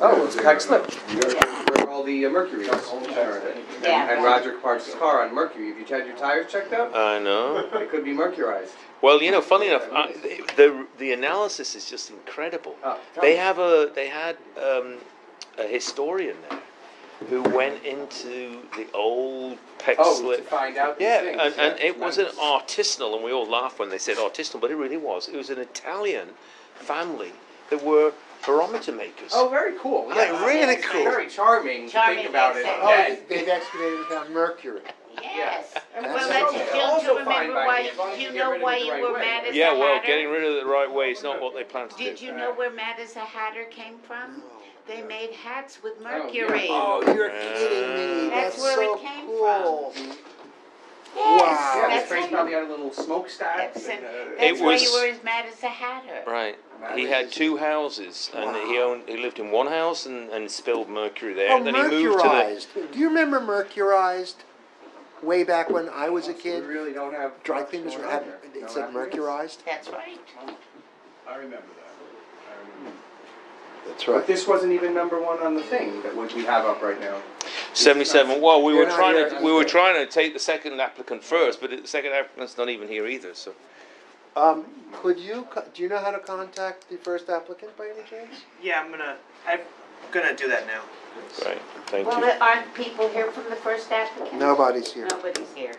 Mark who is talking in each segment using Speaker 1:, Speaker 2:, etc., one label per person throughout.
Speaker 1: Oh, it's excellent. Where all the uh, Mercury's are.
Speaker 2: Yeah.
Speaker 1: And Roger parks his car on Mercury. Have you had your tires checked out?
Speaker 3: I know.
Speaker 1: It could be mercurized.
Speaker 3: Well, you know, funny enough, I, the the analysis is just incredible.
Speaker 1: Oh, tell
Speaker 3: They
Speaker 1: me.
Speaker 3: have a they had um, a historian there who went into the old Peck
Speaker 1: Oh, to
Speaker 3: slip.
Speaker 1: find out these
Speaker 3: Yeah,
Speaker 1: things.
Speaker 3: and, and
Speaker 1: Yeah,
Speaker 3: it was an
Speaker 1: tremendous.
Speaker 3: artisanal, and we all laughed when they said artisanal, but it really was. It was an Italian family that were barometer makers.
Speaker 1: Oh, very cool.
Speaker 3: Like,
Speaker 1: Yeah.
Speaker 3: really
Speaker 1: It's
Speaker 3: cool.
Speaker 1: Very charming to
Speaker 2: Charming,
Speaker 1: think about it.
Speaker 2: yes,
Speaker 4: Oh,
Speaker 1: then.
Speaker 4: they- they've excavated and found mercury.
Speaker 2: Yes.
Speaker 4: That's
Speaker 2: Well, that's,
Speaker 4: good.
Speaker 2: don't
Speaker 1: Also
Speaker 2: you
Speaker 1: fine
Speaker 2: remember
Speaker 1: by
Speaker 2: why,
Speaker 1: as long as
Speaker 2: do
Speaker 1: you
Speaker 2: you
Speaker 1: get
Speaker 2: know
Speaker 1: rid of
Speaker 2: why
Speaker 1: it the
Speaker 2: you
Speaker 1: right
Speaker 2: were
Speaker 1: way.
Speaker 2: mad as a
Speaker 3: yeah, well, getting rid of it the right way is not what they planned to
Speaker 2: Did
Speaker 3: do.
Speaker 2: you know where Mad as a Hatter came from? Oh, they made hats with
Speaker 1: oh,
Speaker 2: mercury.
Speaker 4: Oh, you're
Speaker 3: Yeah.
Speaker 4: kidding me.
Speaker 2: That's
Speaker 4: That's
Speaker 2: where it
Speaker 4: so
Speaker 2: came
Speaker 4: cool.
Speaker 2: Yes,
Speaker 4: Wow.
Speaker 1: Yeah, his
Speaker 2: that's
Speaker 1: face
Speaker 2: how
Speaker 1: probably
Speaker 2: you,
Speaker 1: had a little smokestack.
Speaker 2: that's,
Speaker 1: and, uh,
Speaker 2: that's
Speaker 3: It
Speaker 2: why
Speaker 3: was-
Speaker 2: you were as mad as a hatter.
Speaker 3: Right. He had two houses, and he owned. He lived in one house and, and spilled mercury there.
Speaker 4: Oh,
Speaker 3: and then he moved to the.
Speaker 4: mercurized. Do you remember mercurized? Way back when I was a
Speaker 1: We
Speaker 4: kid,
Speaker 1: really don't have.
Speaker 4: dry
Speaker 1: much
Speaker 4: cleaners
Speaker 1: going
Speaker 4: had,
Speaker 1: there.
Speaker 4: it
Speaker 1: No
Speaker 4: said
Speaker 1: applicants?
Speaker 4: mercurized.
Speaker 2: That's right.
Speaker 5: I remember that. I remember.
Speaker 4: That's
Speaker 1: But this wasn't even number one on the thing that we we have up right now.
Speaker 3: Seventy-seven. Well, we
Speaker 4: You're
Speaker 3: were
Speaker 4: not
Speaker 3: trying
Speaker 4: here.
Speaker 3: to we were trying to take the second applicant first, but the second applicant's not even here either. So
Speaker 4: Um, could you, co- do you know how to contact the first applicant by any chance?
Speaker 6: Yeah, I'm gonna, I'm gonna do that now.
Speaker 3: great, thank
Speaker 2: Well,
Speaker 3: you.
Speaker 2: there aren't people here from the first applicant?
Speaker 4: Nobody's here.
Speaker 2: Nobody's here.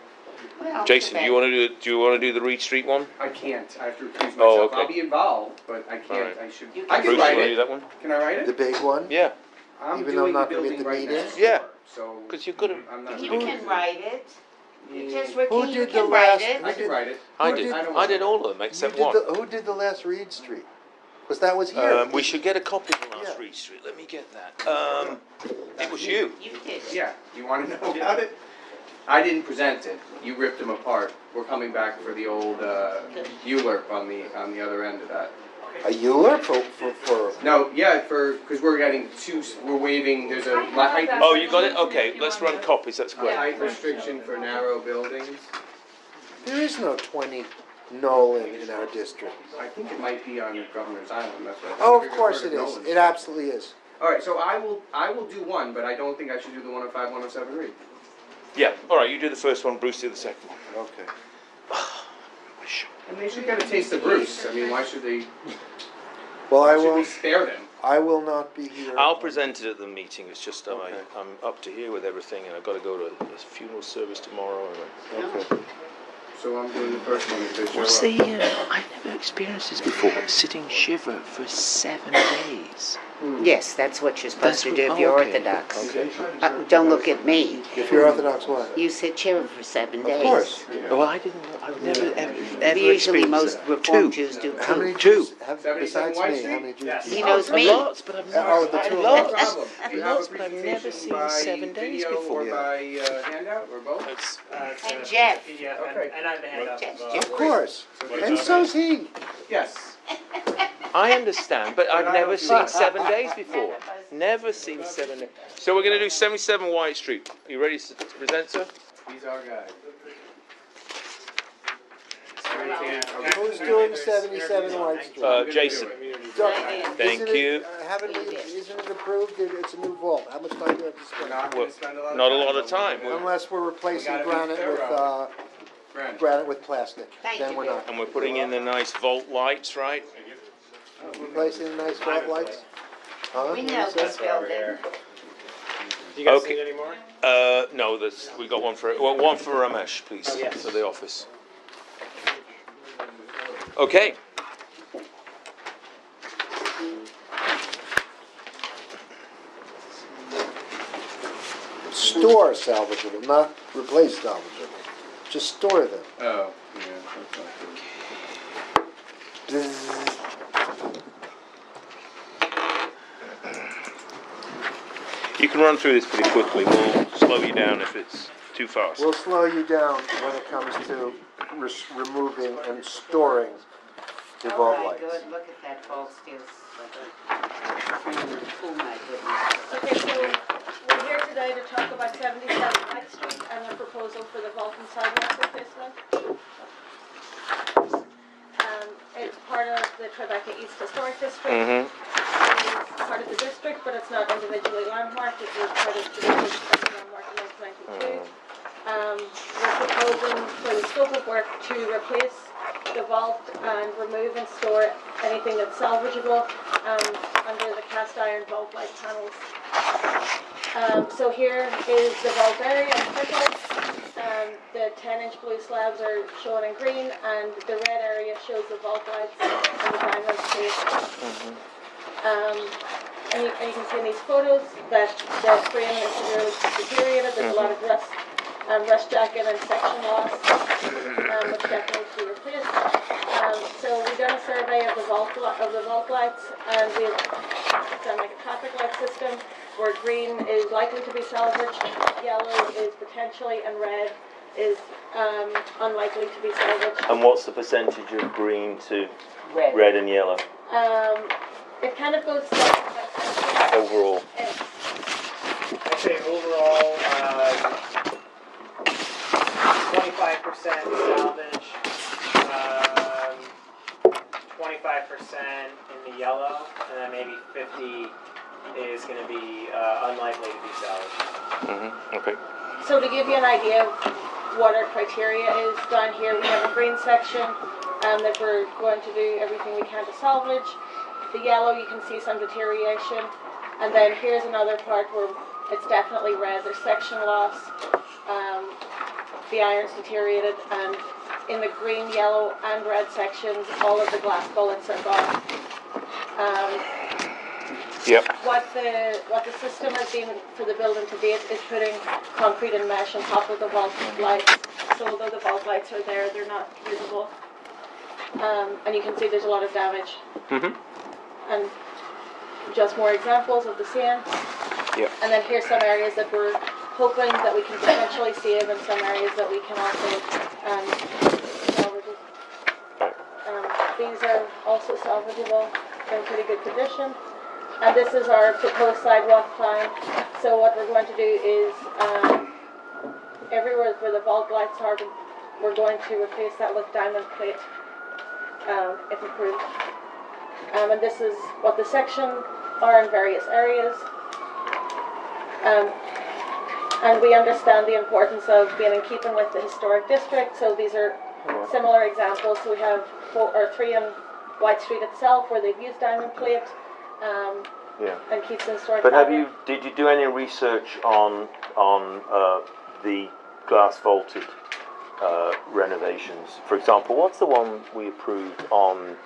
Speaker 2: Well,
Speaker 3: Jason, do you want to do do you want to do the Reade Street one?
Speaker 1: I can't, I have to recuse myself.
Speaker 3: Oh, okay.
Speaker 1: I'll be involved, but I can't,
Speaker 3: Alright.
Speaker 1: I should,
Speaker 2: You
Speaker 1: I
Speaker 2: can-
Speaker 1: can
Speaker 3: Bruce, you
Speaker 1: write
Speaker 3: want to do
Speaker 1: it.
Speaker 3: that one?
Speaker 1: Can I write it?
Speaker 4: The
Speaker 1: it?
Speaker 4: big one?
Speaker 3: Yeah,
Speaker 1: I'm
Speaker 4: Even though I'm
Speaker 1: doing the
Speaker 4: not gonna be at
Speaker 1: building
Speaker 4: the
Speaker 1: right
Speaker 4: meeting?
Speaker 1: next
Speaker 3: Yeah.
Speaker 1: door, so.
Speaker 3: because you could have.
Speaker 1: I'm not.
Speaker 2: You can write it. You just,
Speaker 4: Who
Speaker 2: Ricky, you
Speaker 4: did the
Speaker 2: can write
Speaker 4: last-
Speaker 2: it.
Speaker 1: I can write it.
Speaker 3: I
Speaker 4: Who
Speaker 3: did.
Speaker 4: did-
Speaker 1: I don't
Speaker 3: I
Speaker 1: want
Speaker 3: did all of them
Speaker 4: Who
Speaker 3: except
Speaker 4: did
Speaker 3: one.
Speaker 4: the, who did the last Reade Street? Cause that was here.
Speaker 3: Um, we should get a copy of the last
Speaker 4: Yeah.
Speaker 3: Reade Street. Let me get that. Um, it was you.
Speaker 2: You did.
Speaker 1: Yeah, you wanna know about it? I didn't present it, you ripped them apart. We're coming back for the old, uh, ULURP on the, on the other end of that.
Speaker 4: A Euler for, for, for,
Speaker 1: No, yeah, for, cause we're getting two, we're waiving, there's a
Speaker 7: I have
Speaker 1: height.
Speaker 3: Oh, you got it. Okay, let's run copies. That's
Speaker 1: A
Speaker 3: great.
Speaker 1: height restriction for narrow buildings.
Speaker 4: there is no twenty Nolan in our district.
Speaker 1: I think it might be on Governor's Island, that's what. I
Speaker 4: Oh, of
Speaker 1: figured
Speaker 4: course
Speaker 1: part
Speaker 4: it is.
Speaker 1: Nolan's.
Speaker 4: It absolutely is.
Speaker 1: Alright, so I will, I will do one, but I don't think I should do the one oh five, one oh seven Reade.
Speaker 3: Yeah. All right. You do the first one. Bruce do the second one.
Speaker 4: Okay.
Speaker 1: And they should get a taste of Bruce, I mean, why should they,
Speaker 4: Well, I
Speaker 1: why should
Speaker 4: will,
Speaker 1: we spare them?
Speaker 4: I will not be here.
Speaker 3: I'll present it at the meeting. It's just um,
Speaker 4: Okay.
Speaker 3: I, I'm up to here with everything, and I've got to go to a funeral service tomorrow. And
Speaker 4: Okay.
Speaker 1: So I'm doing the first one. If
Speaker 3: What's the? Uh, I've never experienced this before. Sitting shiva for seven days.
Speaker 2: Yes, that's what you're supposed
Speaker 3: That's
Speaker 2: to
Speaker 3: what-
Speaker 2: do if
Speaker 3: oh,
Speaker 2: you're
Speaker 3: okay.
Speaker 2: Orthodox.
Speaker 3: Okay.
Speaker 2: Uh, Don't look at me.
Speaker 4: If you're Orthodox, what?
Speaker 2: You sit shiva for seven
Speaker 4: Of
Speaker 2: days.
Speaker 4: Of course.
Speaker 3: Well, I didn't. Know- I've never ever, ever
Speaker 2: Usually
Speaker 3: experienced
Speaker 2: most
Speaker 3: that.
Speaker 2: Reform
Speaker 3: Two.
Speaker 2: Jews do
Speaker 4: How many
Speaker 2: too.
Speaker 3: Two.
Speaker 4: Jews, have, besides me, how many Jews?
Speaker 5: Yes.
Speaker 2: He
Speaker 4: know?
Speaker 2: knows me.
Speaker 3: Lots, but I've never.
Speaker 4: Oh, the two of
Speaker 3: lots.
Speaker 4: us.
Speaker 1: problem. Have a
Speaker 3: Lots, but I've never
Speaker 1: presentation
Speaker 3: seen
Speaker 1: by
Speaker 3: seven days
Speaker 1: video
Speaker 3: before.
Speaker 1: Or by uh, handout, or both?
Speaker 3: It's,
Speaker 6: Uh,
Speaker 2: And
Speaker 6: a
Speaker 2: Jeff.
Speaker 6: PDF, and,
Speaker 1: Okay.
Speaker 6: and I have the handout as well.
Speaker 4: Of course. And so's he.
Speaker 1: Yes.
Speaker 3: I understand, but I've never seen seven days before. Never seen seven days. So we're going to do 77 White Street. Are you ready to to present, sir?
Speaker 1: He's our guy.
Speaker 4: Who's doing seventy-seven White Street?
Speaker 3: Uh, Jason.
Speaker 4: Don't-
Speaker 3: Thank
Speaker 4: isn't it-
Speaker 3: you.
Speaker 4: uh, Haven't we, isn't it approved? It- It's a new vault. How much time do you have to spend?
Speaker 1: not
Speaker 3: Well,
Speaker 1: spend a lot of time.
Speaker 3: not a lot of time. We're-
Speaker 4: Unless we're replacing
Speaker 1: gotta be
Speaker 4: granite with, uh,
Speaker 1: Granted.
Speaker 4: granite with plastic.
Speaker 2: Thank
Speaker 4: Then
Speaker 2: you,
Speaker 4: we're
Speaker 2: Bill.
Speaker 4: not.
Speaker 3: And we're putting in the nice vault lights, right?
Speaker 4: Replacing the nice vault lights? Huh?
Speaker 2: We know this building.
Speaker 5: Do you guys
Speaker 3: Okay.
Speaker 5: need any more?
Speaker 3: Uh, no, that's, we got one for, well, one for Ramesh, please,
Speaker 6: Oh, yes.
Speaker 3: for the office. Okay.
Speaker 4: Store salvageable, not replace salvageable. Just store them.
Speaker 1: Oh, yeah, that's not good.
Speaker 3: You can run through this pretty quickly. We'll slow you down if it's too fast.
Speaker 4: We'll slow you down when it comes to res- removing and storing the
Speaker 2: Oh
Speaker 4: vault
Speaker 2: my
Speaker 4: lights.
Speaker 2: good, look at that false steel. Oh my goodness.
Speaker 7: Okay, so we're here today to talk about seventy-seven White Street and the proposal for the vault and sidewalk replacement. Um, it's part of the Tribeca East Historic District.
Speaker 3: Mm-hmm.
Speaker 7: It's part of the district but it's not individually landmarked, it was part of traditional landmark in nineteen ninety-two. Um, we're proposing for the scope of work to replace the vault and remove and store anything that's salvageable, um, under the cast iron vault light panels. Um, so here is the vault area in purple, um, the ten inch blue slabs are shown in green, and the red area shows the vault lights and the diamond shape. Um, and you, and you can see in these photos that the frame is severely deteriorated, there's a lot of rust, um, rust jacking and section loss, um, which definitely needs to be replaced. Um, so we've done a survey of the vault, of the vault lights, and we've done like a traffic light system, where green is likely to be salvaged, yellow is potentially, and red is, um, unlikely to be salvaged.
Speaker 3: And what's the percentage of green to
Speaker 2: Red.
Speaker 3: red and yellow
Speaker 7: Um, it kind of goes step by step.
Speaker 3: overall?
Speaker 7: It's-
Speaker 6: I'd say overall, um, twenty-five percent salvage, um, twenty-five percent in the yellow, and then maybe fifty is gonna be, uh, unlikely to be salvaged.
Speaker 3: Mm-hmm, okay.
Speaker 7: So to give you an idea of what our criteria is, down here we have a green section, um, that we're going to do everything we can to salvage. The yellow, you can see some deterioration, and then here's another part where it's definitely red, there's section loss, um, the iron's deteriorated, and in the green, yellow, and red sections, all of the glass bullets are gone. Um,
Speaker 3: Yep.
Speaker 7: what the, what the system has been for the building to date is putting concrete and mesh on top of the vault lights. So although the vault lights are there, they're not visible. Um, and you can see there's a lot of damage.
Speaker 3: Mhm.
Speaker 7: And just more examples of the same.
Speaker 3: Yep.
Speaker 7: And then here's some areas that we're hoping that we can potentially save and some areas that we can also, um, salvage. Um, these are also salvageable, in pretty good condition. And this is our proposed sidewalk plan. So what we're going to do is, um, everywhere where the vault lights are, we're going to replace that with diamond plate, um, if approved. Um, and this is what the section are in various areas. Um, and we understand the importance of being in keeping with the historic district, so these are similar examples. So we have four, or three in White Street itself where they've used diamond plate, um,
Speaker 3: Yeah.
Speaker 7: and keeps in historic.
Speaker 3: But have you, did you do any research on, on, uh, the glass vaulted, uh, renovations? For example, what's the one we approved on,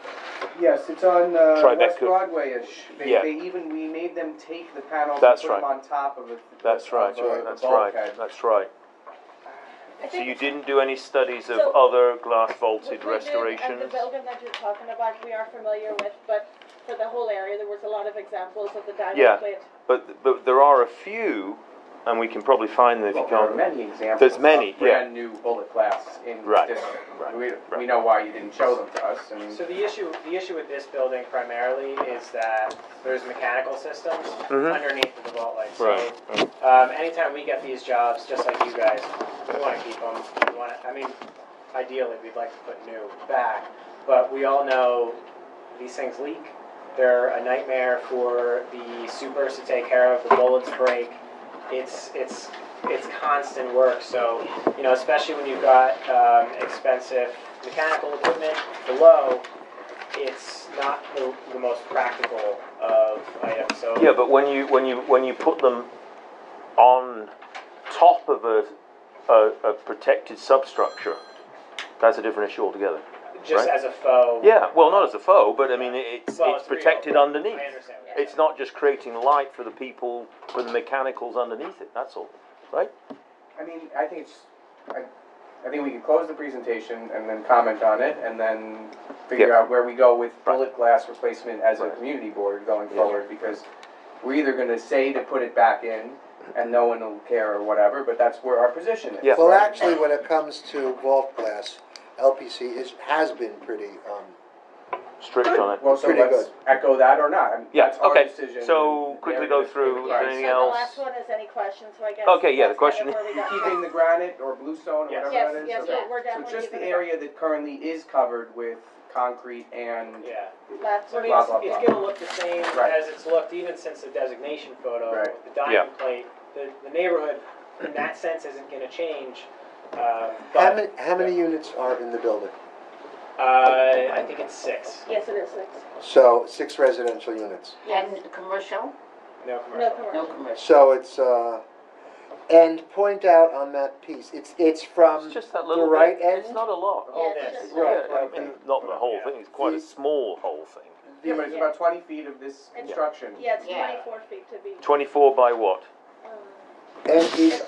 Speaker 1: Yes, it's on, uh,
Speaker 3: Tribeca.
Speaker 1: West Broadway-ish. They,
Speaker 3: Yeah.
Speaker 1: they even, we made them take the panels and
Speaker 3: That's
Speaker 1: put them
Speaker 3: right.
Speaker 1: on top of it.
Speaker 3: that's right,
Speaker 1: uh, the
Speaker 3: that's right,
Speaker 1: bulkhead.
Speaker 3: that's right.
Speaker 7: I
Speaker 3: So
Speaker 7: think
Speaker 3: you didn't do any studies of
Speaker 7: So-
Speaker 3: other glass
Speaker 7: we-
Speaker 3: vaulted
Speaker 7: we did, And the
Speaker 3: restorations?
Speaker 7: building that you're talking about, we are familiar with, but for the whole area, there was a lot of examples of the
Speaker 3: Yeah.
Speaker 7: diamond plate.
Speaker 3: But, but there are a few, and we can probably find them if you
Speaker 1: Well, there are
Speaker 3: can't.
Speaker 1: many examples.
Speaker 3: There's many,
Speaker 1: of
Speaker 3: yeah.
Speaker 1: Brand new bullet glass in
Speaker 3: Right,
Speaker 1: the district.
Speaker 3: right,
Speaker 1: We, we
Speaker 3: right.
Speaker 1: know why you didn't show them to us, I mean.
Speaker 6: So the issue, the issue with this building primarily is that there's mechanical systems
Speaker 3: Mhm.
Speaker 6: underneath the vault lights. So,
Speaker 3: Right, right.
Speaker 6: Um, anytime we get these jobs, just like you guys, we wanna keep them, we wanna, I mean, ideally, we'd like to put new back, but we all know these things leak. They're a nightmare for the supers to take care of, the bullets break, it's, it's, it's constant work, so, you know, especially when you've got, um, expensive mechanical equipment below, it's not the, the most practical of items, so.
Speaker 3: Yeah, but when you, when you, when you put them on top of a, a, a protected substructure, that's a different issue altogether.
Speaker 6: Just
Speaker 3: right?
Speaker 6: as a faux.
Speaker 3: Yeah, well, not as a foe, but I mean, it's,
Speaker 6: Well,
Speaker 3: it's
Speaker 6: it's real.
Speaker 3: protected underneath.
Speaker 6: I understand. what you're
Speaker 3: It's not just creating light for the people, for the mechanicals underneath it, that's all, right?
Speaker 1: I mean, I think it's, I, I think we can close the presentation and then comment on it, and then figure
Speaker 3: Yeah.
Speaker 1: out where we go with
Speaker 3: Right.
Speaker 1: bullet glass replacement as a community board going
Speaker 3: Yeah.
Speaker 1: forward, because we're either gonna say to put it back in, and no one will care or whatever, but that's where our position is.
Speaker 3: Yeah.
Speaker 4: Well,
Speaker 1: right?
Speaker 4: actually, when it comes to vault glass, LPC is, has been pretty, um,
Speaker 3: Strict on it.
Speaker 1: Well, so
Speaker 4: Pretty
Speaker 1: let's echo that or not, and
Speaker 3: Yeah,
Speaker 1: that's our
Speaker 3: okay.
Speaker 1: decision.
Speaker 3: So, quickly go through
Speaker 1: pay the price.
Speaker 3: anything
Speaker 7: And
Speaker 3: else?
Speaker 7: the last one is any questions, so I guess.
Speaker 3: Okay, yeah, the
Speaker 7: that's kind of
Speaker 3: question-
Speaker 7: where we got.
Speaker 1: Keeping the granite or bluestone or
Speaker 6: Yes.
Speaker 1: whatever
Speaker 7: Yes,
Speaker 1: that is?
Speaker 7: yes,
Speaker 1: Okay.
Speaker 7: we're- we're
Speaker 1: So
Speaker 7: definitely
Speaker 1: just the
Speaker 7: keeping it.
Speaker 1: area that currently is covered with concrete and,
Speaker 6: Yeah.
Speaker 7: That's
Speaker 6: So I
Speaker 7: what
Speaker 6: mean,
Speaker 1: Blah,
Speaker 6: it's,
Speaker 1: blah,
Speaker 6: it's
Speaker 1: blah.
Speaker 6: gonna look the same
Speaker 1: Right.
Speaker 6: as it's looked even since the designation photo.
Speaker 1: Right.
Speaker 6: The diamond plate, the, the neighborhood in that sense isn't gonna change. Um,
Speaker 4: How
Speaker 6: but,
Speaker 4: many, how many units are in the building?
Speaker 6: uh, I think it's six,
Speaker 7: Yes, it is six.
Speaker 4: So, six residential units.
Speaker 2: And commercial?
Speaker 6: no
Speaker 7: No
Speaker 6: commercial.
Speaker 2: No
Speaker 7: commercial.
Speaker 2: commercial.
Speaker 4: So it's, uh, and point out on that piece, it's, it's from
Speaker 3: It's just that
Speaker 4: the
Speaker 3: little
Speaker 4: right
Speaker 3: bit,
Speaker 4: end?
Speaker 3: it's not a lot.
Speaker 6: Oh,
Speaker 7: Yeah,
Speaker 6: this.
Speaker 7: it's
Speaker 3: Yeah,
Speaker 4: Right,
Speaker 3: I mean, not the whole thing, it's quite a small whole thing.
Speaker 1: yeah, but it's about twenty feet of this
Speaker 7: It's-
Speaker 1: construction.
Speaker 7: Yeah, it's
Speaker 2: Yeah.
Speaker 7: twenty-four feet to be.
Speaker 3: Twenty-four by what?
Speaker 7: uh,
Speaker 4: And is,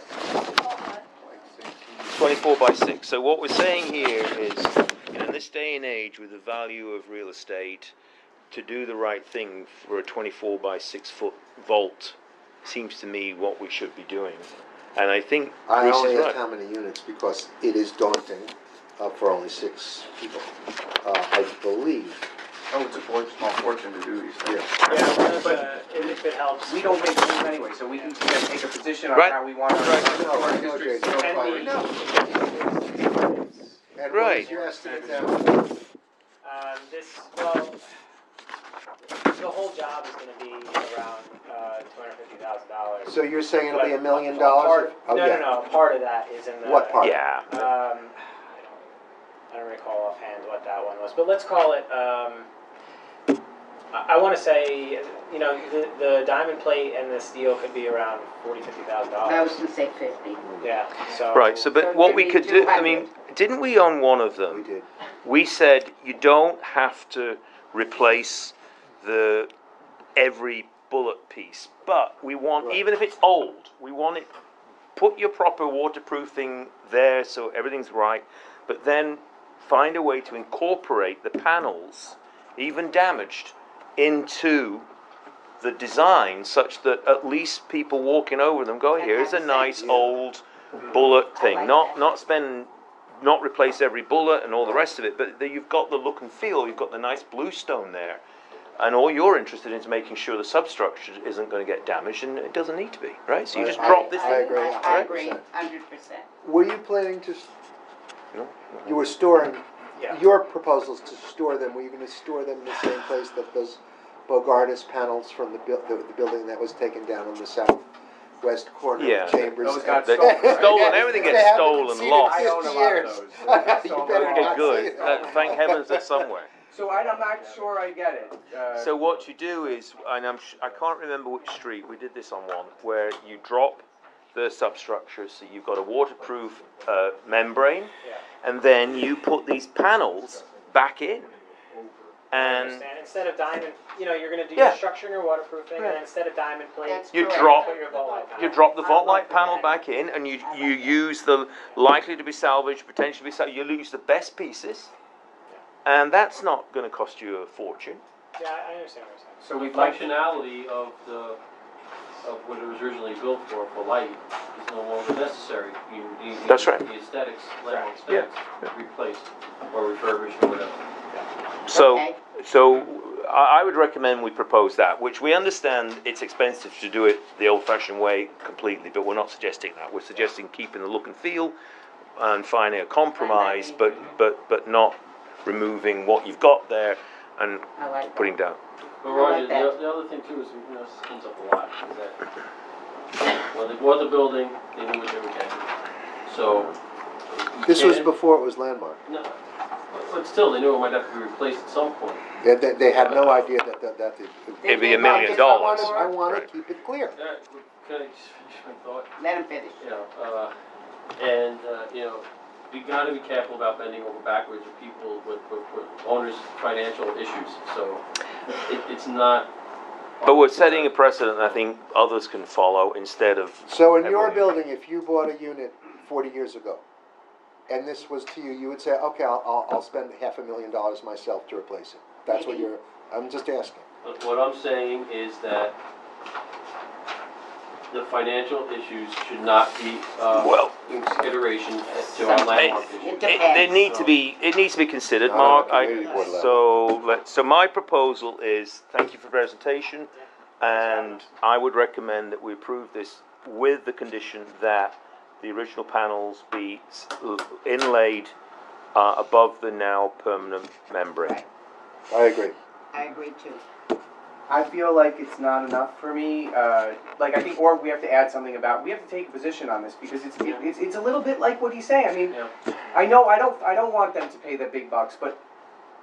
Speaker 3: Twenty-four by six. So what we're saying here is, in this day and age with the value of real estate, to do the right thing for a twenty-four by six foot vault seems to me what we should be doing. And I think
Speaker 4: I
Speaker 3: Bruce
Speaker 4: only
Speaker 3: is
Speaker 4: asked
Speaker 3: right.
Speaker 4: how many units because it is daunting, uh, for only six people. Uh, I believe,
Speaker 1: Oh, it's a for- small fortune to do these things.
Speaker 4: yeah.
Speaker 6: Yeah, but, uh, if if it helps.
Speaker 1: We don't make rules anyway, so we can just take a position on
Speaker 3: Right.
Speaker 1: how we want our,
Speaker 3: Right.
Speaker 1: our
Speaker 4: No, no,
Speaker 1: districts to
Speaker 4: Jason.
Speaker 1: go
Speaker 6: And
Speaker 1: forward.
Speaker 6: the-
Speaker 4: And what
Speaker 3: Right.
Speaker 4: is your estimate now?
Speaker 6: Um, this, well, the whole job is gonna be around, uh, two hundred fifty thousand dollars.
Speaker 4: So you're saying it'll be a million dollars? Oh,
Speaker 6: No,
Speaker 4: yeah.
Speaker 6: no, no, part of that is in the.
Speaker 4: What part?
Speaker 3: Yeah.
Speaker 6: Um, I don't, I don't recall offhand what that one was, but let's call it, um, I, I wanna say, you know, the, the diamond plate and the steel could be around forty, fifty thousand
Speaker 2: I was gonna say fifty.
Speaker 6: Yeah, so.
Speaker 3: Right, so
Speaker 2: So
Speaker 3: but what we
Speaker 2: me
Speaker 3: could do, I
Speaker 2: 200.
Speaker 3: mean, didn't we on one of them?
Speaker 4: We did.
Speaker 3: we said you don't have to replace the, every bullet piece, but we want,
Speaker 4: Right.
Speaker 3: even if it's old, we want it, put your proper waterproofing there so everything's right, but then find a way to incorporate the panels, even damaged, into the design such that at least people walking over them go, here's a nice
Speaker 2: sense.
Speaker 3: old bullet thing,
Speaker 2: like
Speaker 3: not,
Speaker 2: that.
Speaker 3: not spend, not replace every bullet and all the rest of it, but that you've got the look and feel, you've got the nice blue stone there. And all you're interested in is making sure the substructure isn't gonna get damaged, and it doesn't need to be, right? So you just
Speaker 4: I-
Speaker 3: drop this
Speaker 4: I
Speaker 3: thing.
Speaker 4: agree,
Speaker 2: I, I agree,
Speaker 4: 100%. Were you planning to, s-
Speaker 3: No?
Speaker 4: you were storing,
Speaker 6: Yeah.
Speaker 4: your proposals to store them, were you gonna store them in the same place that those Bogardus panels from the buil- the, the building that was taken down on the southwest corner
Speaker 3: Yeah.
Speaker 4: of Chambers?
Speaker 1: Those got
Speaker 3: They-
Speaker 1: stolen, right?
Speaker 3: stolen, everything
Speaker 4: They
Speaker 3: gets
Speaker 4: haven't
Speaker 3: stolen,
Speaker 4: seen in
Speaker 3: lost.
Speaker 1: I own a
Speaker 4: 50
Speaker 1: lot of those. They got
Speaker 4: You
Speaker 1: stolen
Speaker 4: better
Speaker 1: all.
Speaker 3: Okay,
Speaker 4: not
Speaker 3: good,
Speaker 4: say it.
Speaker 3: Uh, thank heavens they're somewhere.
Speaker 1: So I'm not sure I get it. Uh,
Speaker 3: So what you do is, and I'm, sh- I can't remember which street, we did this on one, where you drop the substructure, so you've got a waterproof, uh, membrane, and then you put these panels back in.
Speaker 6: I
Speaker 3: And
Speaker 6: understand. Instead of diamond, you know, you're gonna do
Speaker 3: Yeah.
Speaker 6: your structure and your waterproofing, and instead of diamond plate,
Speaker 2: That's
Speaker 3: You drop-
Speaker 6: your
Speaker 3: you drop the
Speaker 2: I
Speaker 3: vault light panel back in, and you, you use the likely to be salvaged, potentially be salvaged, you use the best pieces, and that's not gonna cost you a fortune.
Speaker 6: Yeah, I I understand what you're saying.
Speaker 1: So
Speaker 8: The functionality of the, of what it was originally built for, for light, is no longer necessary. You, you,
Speaker 3: That's right.
Speaker 8: The aesthetics, landmark
Speaker 3: Yeah,
Speaker 8: aesthetics, replaced or refurbished or whatever.
Speaker 3: So,
Speaker 2: Okay.
Speaker 3: so I, I would recommend we propose that, which we understand it's expensive to do it the old-fashioned way completely, but we're not suggesting that. We're suggesting keeping the look and feel and finding a compromise, but, but, but not removing what you've got there and
Speaker 2: I like that.
Speaker 3: putting down.
Speaker 8: But
Speaker 2: I like
Speaker 8: Roger, the, the other thing too is, you know, this comes up a lot, is that when they bought the building, they knew what they were getting. So. you
Speaker 4: This was
Speaker 8: can't-
Speaker 4: before it was landmark.
Speaker 8: No, but- but still, they knew it might have to be replaced at some point.
Speaker 4: Yeah, they, they had no idea that, that, that. they-
Speaker 3: It'd be a
Speaker 2: They
Speaker 3: million
Speaker 2: budgeted
Speaker 3: dollars.
Speaker 4: I wanna
Speaker 3: Right.
Speaker 4: keep it clear.
Speaker 8: Yeah, can I just finish my thought?
Speaker 2: Let him finish.
Speaker 8: you know, uh, and, uh, you know, we gotta be careful about bending over backwards with people, with, with, with owners' financial issues, so it, it's not.
Speaker 3: But we're setting a precedent I think others can follow instead of,
Speaker 4: So in your
Speaker 3: Everyone.
Speaker 4: building, if you bought a unit forty years ago, and this was to you, you would say, okay, I'll, I'll, I'll spend half a million dollars myself to replace it. That's what you're, I'm just asking.
Speaker 8: But what I'm saying is that the financial issues should not be, uh,
Speaker 3: well,
Speaker 8: in consideration to our landmark
Speaker 2: It
Speaker 8: issue.
Speaker 3: it,
Speaker 2: depends.
Speaker 3: they need to be, it needs to be considered,
Speaker 4: Not on
Speaker 3: Mark.
Speaker 4: the
Speaker 3: I,
Speaker 4: community board level.
Speaker 3: so, let, so my proposal is, thank you for presentation, and I would recommend that we approve this with the condition that the original panels be s- l- inlaid uh, above the now permanent membrane.
Speaker 2: Right.
Speaker 4: I agree.
Speaker 2: I agree too.
Speaker 1: I feel like it's not enough for me, uh, like, I think, or we have to add something about, we have to take a position on this, because it's, it- it's, it's a little bit like what he's saying, I mean,
Speaker 6: Yeah.
Speaker 1: I know, I don't, I don't want them to pay the big bucks, but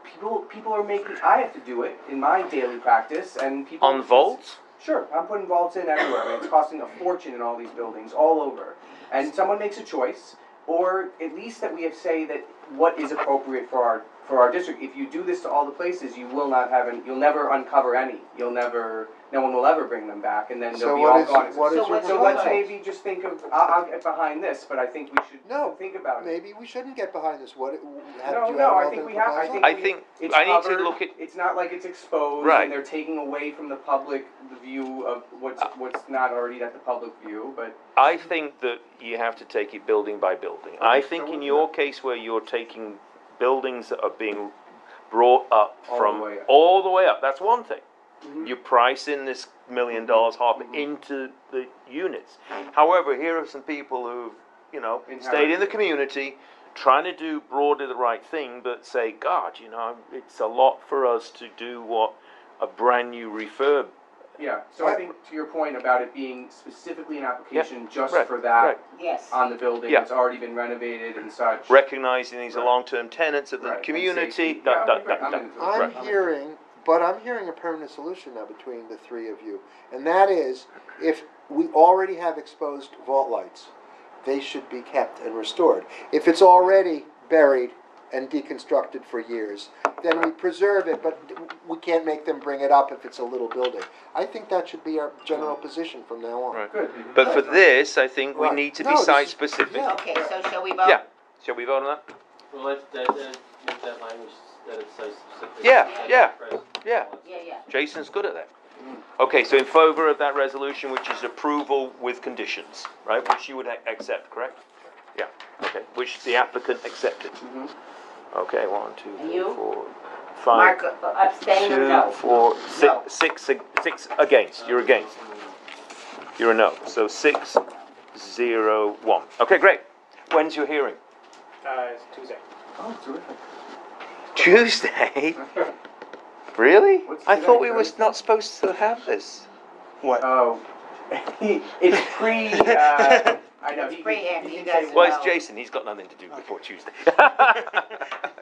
Speaker 1: people, people are making, I have to do it in my daily practice, and people.
Speaker 3: On vaults?
Speaker 1: Sure, I'm putting vaults in everywhere, and it's costing a fortune in all these buildings, all over. And someone makes a choice, or at least that we have say that what is appropriate for our, for our district. If you do this to all the places, you will not have, an you'll never uncover any. You'll never, no one will ever bring them back, and then
Speaker 4: So
Speaker 1: they'll be
Speaker 4: what
Speaker 1: all
Speaker 4: is,
Speaker 1: gone.
Speaker 4: what is
Speaker 2: So
Speaker 4: your
Speaker 2: what's
Speaker 1: So let's
Speaker 4: proposal?
Speaker 1: maybe just think of, I'll, I'll get behind this, but I think we should
Speaker 4: No,
Speaker 1: think about it.
Speaker 4: maybe we shouldn't get behind this. What, have,
Speaker 1: No,
Speaker 4: do you
Speaker 1: no,
Speaker 4: have
Speaker 1: I think
Speaker 4: alternate
Speaker 1: we have- I
Speaker 4: proposal?
Speaker 1: think-
Speaker 3: I think,
Speaker 1: It's
Speaker 3: I need to
Speaker 1: covered,
Speaker 3: look at,
Speaker 1: It's not like it's exposed
Speaker 3: Right.
Speaker 1: and they're taking away from the public the view of what's, uh, what's not already at the public view, but
Speaker 3: I think that you have to take it building by building. I
Speaker 1: Okay,
Speaker 3: think
Speaker 1: so
Speaker 3: in
Speaker 1: we'll do
Speaker 3: your
Speaker 1: that.
Speaker 3: case where you're taking buildings that are being brought up
Speaker 1: All
Speaker 3: from
Speaker 1: the up.
Speaker 3: all the way up, that's one thing.
Speaker 1: Mhm.
Speaker 3: You price in this million dollars half
Speaker 1: Mhm.
Speaker 3: into the units. However, here are some people who've, you know, stayed in the community, trying to do broadly the right thing, but say, God, you know, it's a lot for us to do what a brand new refurb.
Speaker 1: Yeah, so I think to your point about it being specifically an application just
Speaker 3: right,
Speaker 1: for that
Speaker 3: right.
Speaker 2: Yes.
Speaker 1: on the building,
Speaker 3: Yeah.
Speaker 1: it's already been renovated and such.
Speaker 3: Recognizing these are
Speaker 1: Right.
Speaker 3: long-term tenants of the
Speaker 1: Right, and
Speaker 3: community.
Speaker 1: safety.
Speaker 3: da-
Speaker 1: Yeah,
Speaker 3: da-
Speaker 1: I'm
Speaker 3: da-
Speaker 1: I'm
Speaker 3: da.
Speaker 1: into it.
Speaker 4: I'm
Speaker 3: Right.
Speaker 4: hearing, but I'm hearing a permanent solution now between the three of you. And that is, if we already have exposed vault lights, they should be kept and restored. If it's already buried and deconstructed for years, then we preserve it, but we can't make them bring it up if it's a little building. I think that should be our general mm. position from now on.
Speaker 3: Right.
Speaker 1: Good.
Speaker 3: But for this, I think we
Speaker 4: Right.
Speaker 3: need to
Speaker 4: No,
Speaker 3: be
Speaker 4: this is-
Speaker 3: site-specific.
Speaker 4: yeah.
Speaker 2: Okay, so shall we vote?
Speaker 3: Yeah. Shall we vote on that?
Speaker 8: Well, that, that, that, make that language, that it's site specific.
Speaker 3: Yeah,
Speaker 8: That's
Speaker 3: yeah,
Speaker 8: present.
Speaker 3: yeah.
Speaker 2: Yeah, yeah.
Speaker 3: Jason's good at that. Mm. Okay, so in favour of that resolution, which is approval with conditions, right, which you would ac- accept, correct? Yeah, okay, which the applicant accepted.
Speaker 1: Mm-hmm.
Speaker 3: Okay, one, two,
Speaker 2: And
Speaker 3: three,
Speaker 2: you?
Speaker 3: four, five,
Speaker 2: Mark, uh, abstain or
Speaker 3: two,
Speaker 2: no?
Speaker 3: four,
Speaker 2: No.
Speaker 3: six, six, six against, you're against. You're a no, so six, zero, one. Okay, great. When's your hearing?
Speaker 6: Uh, it's Tuesday.
Speaker 1: Oh, terrific.
Speaker 3: Tuesday? Really?
Speaker 1: What's
Speaker 3: I
Speaker 1: today,
Speaker 3: thought we were
Speaker 1: Thursday?
Speaker 3: not supposed to have this. What?
Speaker 1: Oh, it's pre, uh, I know, he,
Speaker 2: It's pre-
Speaker 1: he
Speaker 2: you
Speaker 1: did
Speaker 2: guys
Speaker 1: say,
Speaker 3: Well,
Speaker 1: well,
Speaker 3: it's Jason, he's got nothing to do before Tuesday.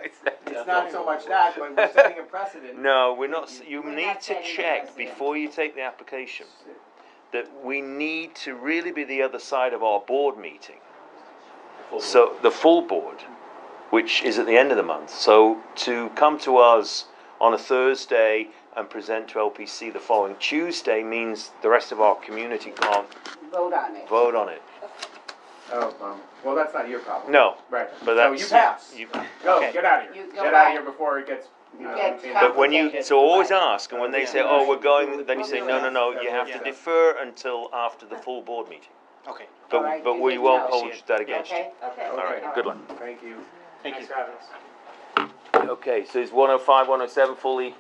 Speaker 1: it's not so much that, but we're setting a precedent.
Speaker 3: No, we're not, s- you
Speaker 2: We're
Speaker 3: need
Speaker 2: not
Speaker 3: to
Speaker 2: setting a
Speaker 3: check
Speaker 2: precedent.
Speaker 3: before you take the application that we need to really be the other side of our board meeting.
Speaker 8: Full
Speaker 3: So, the full board, which is at the end of the month, so to come to us on a Thursday and present to LPC the following Tuesday means the rest of our community can't
Speaker 2: Vote on it.
Speaker 3: vote on it.
Speaker 1: Oh, um, well, that's not your problem.
Speaker 3: No,
Speaker 1: Right,
Speaker 3: but
Speaker 1: so
Speaker 3: that's.
Speaker 1: you pass.
Speaker 3: you-
Speaker 1: Go,
Speaker 3: okay.
Speaker 1: get out of
Speaker 2: You
Speaker 1: here.
Speaker 2: go
Speaker 1: Get out of
Speaker 2: back.
Speaker 1: here before it gets, you know.
Speaker 2: Get
Speaker 1: in-
Speaker 3: But when you, so always ask, and when they say, oh, we're going, then you say, no, no, no, you have to
Speaker 1: Yeah.
Speaker 3: defer until after the full board meeting.
Speaker 5: Okay.
Speaker 3: But,
Speaker 2: Alright,
Speaker 3: but
Speaker 2: you
Speaker 3: we
Speaker 2: did
Speaker 3: won't
Speaker 2: know.
Speaker 3: hold that against you.
Speaker 2: Okay?
Speaker 7: Okay.
Speaker 3: All right, good luck.
Speaker 1: Thank you.
Speaker 5: Thank
Speaker 6: Thanks
Speaker 5: you.
Speaker 6: for having us.
Speaker 3: Okay, so is 105, 107 fully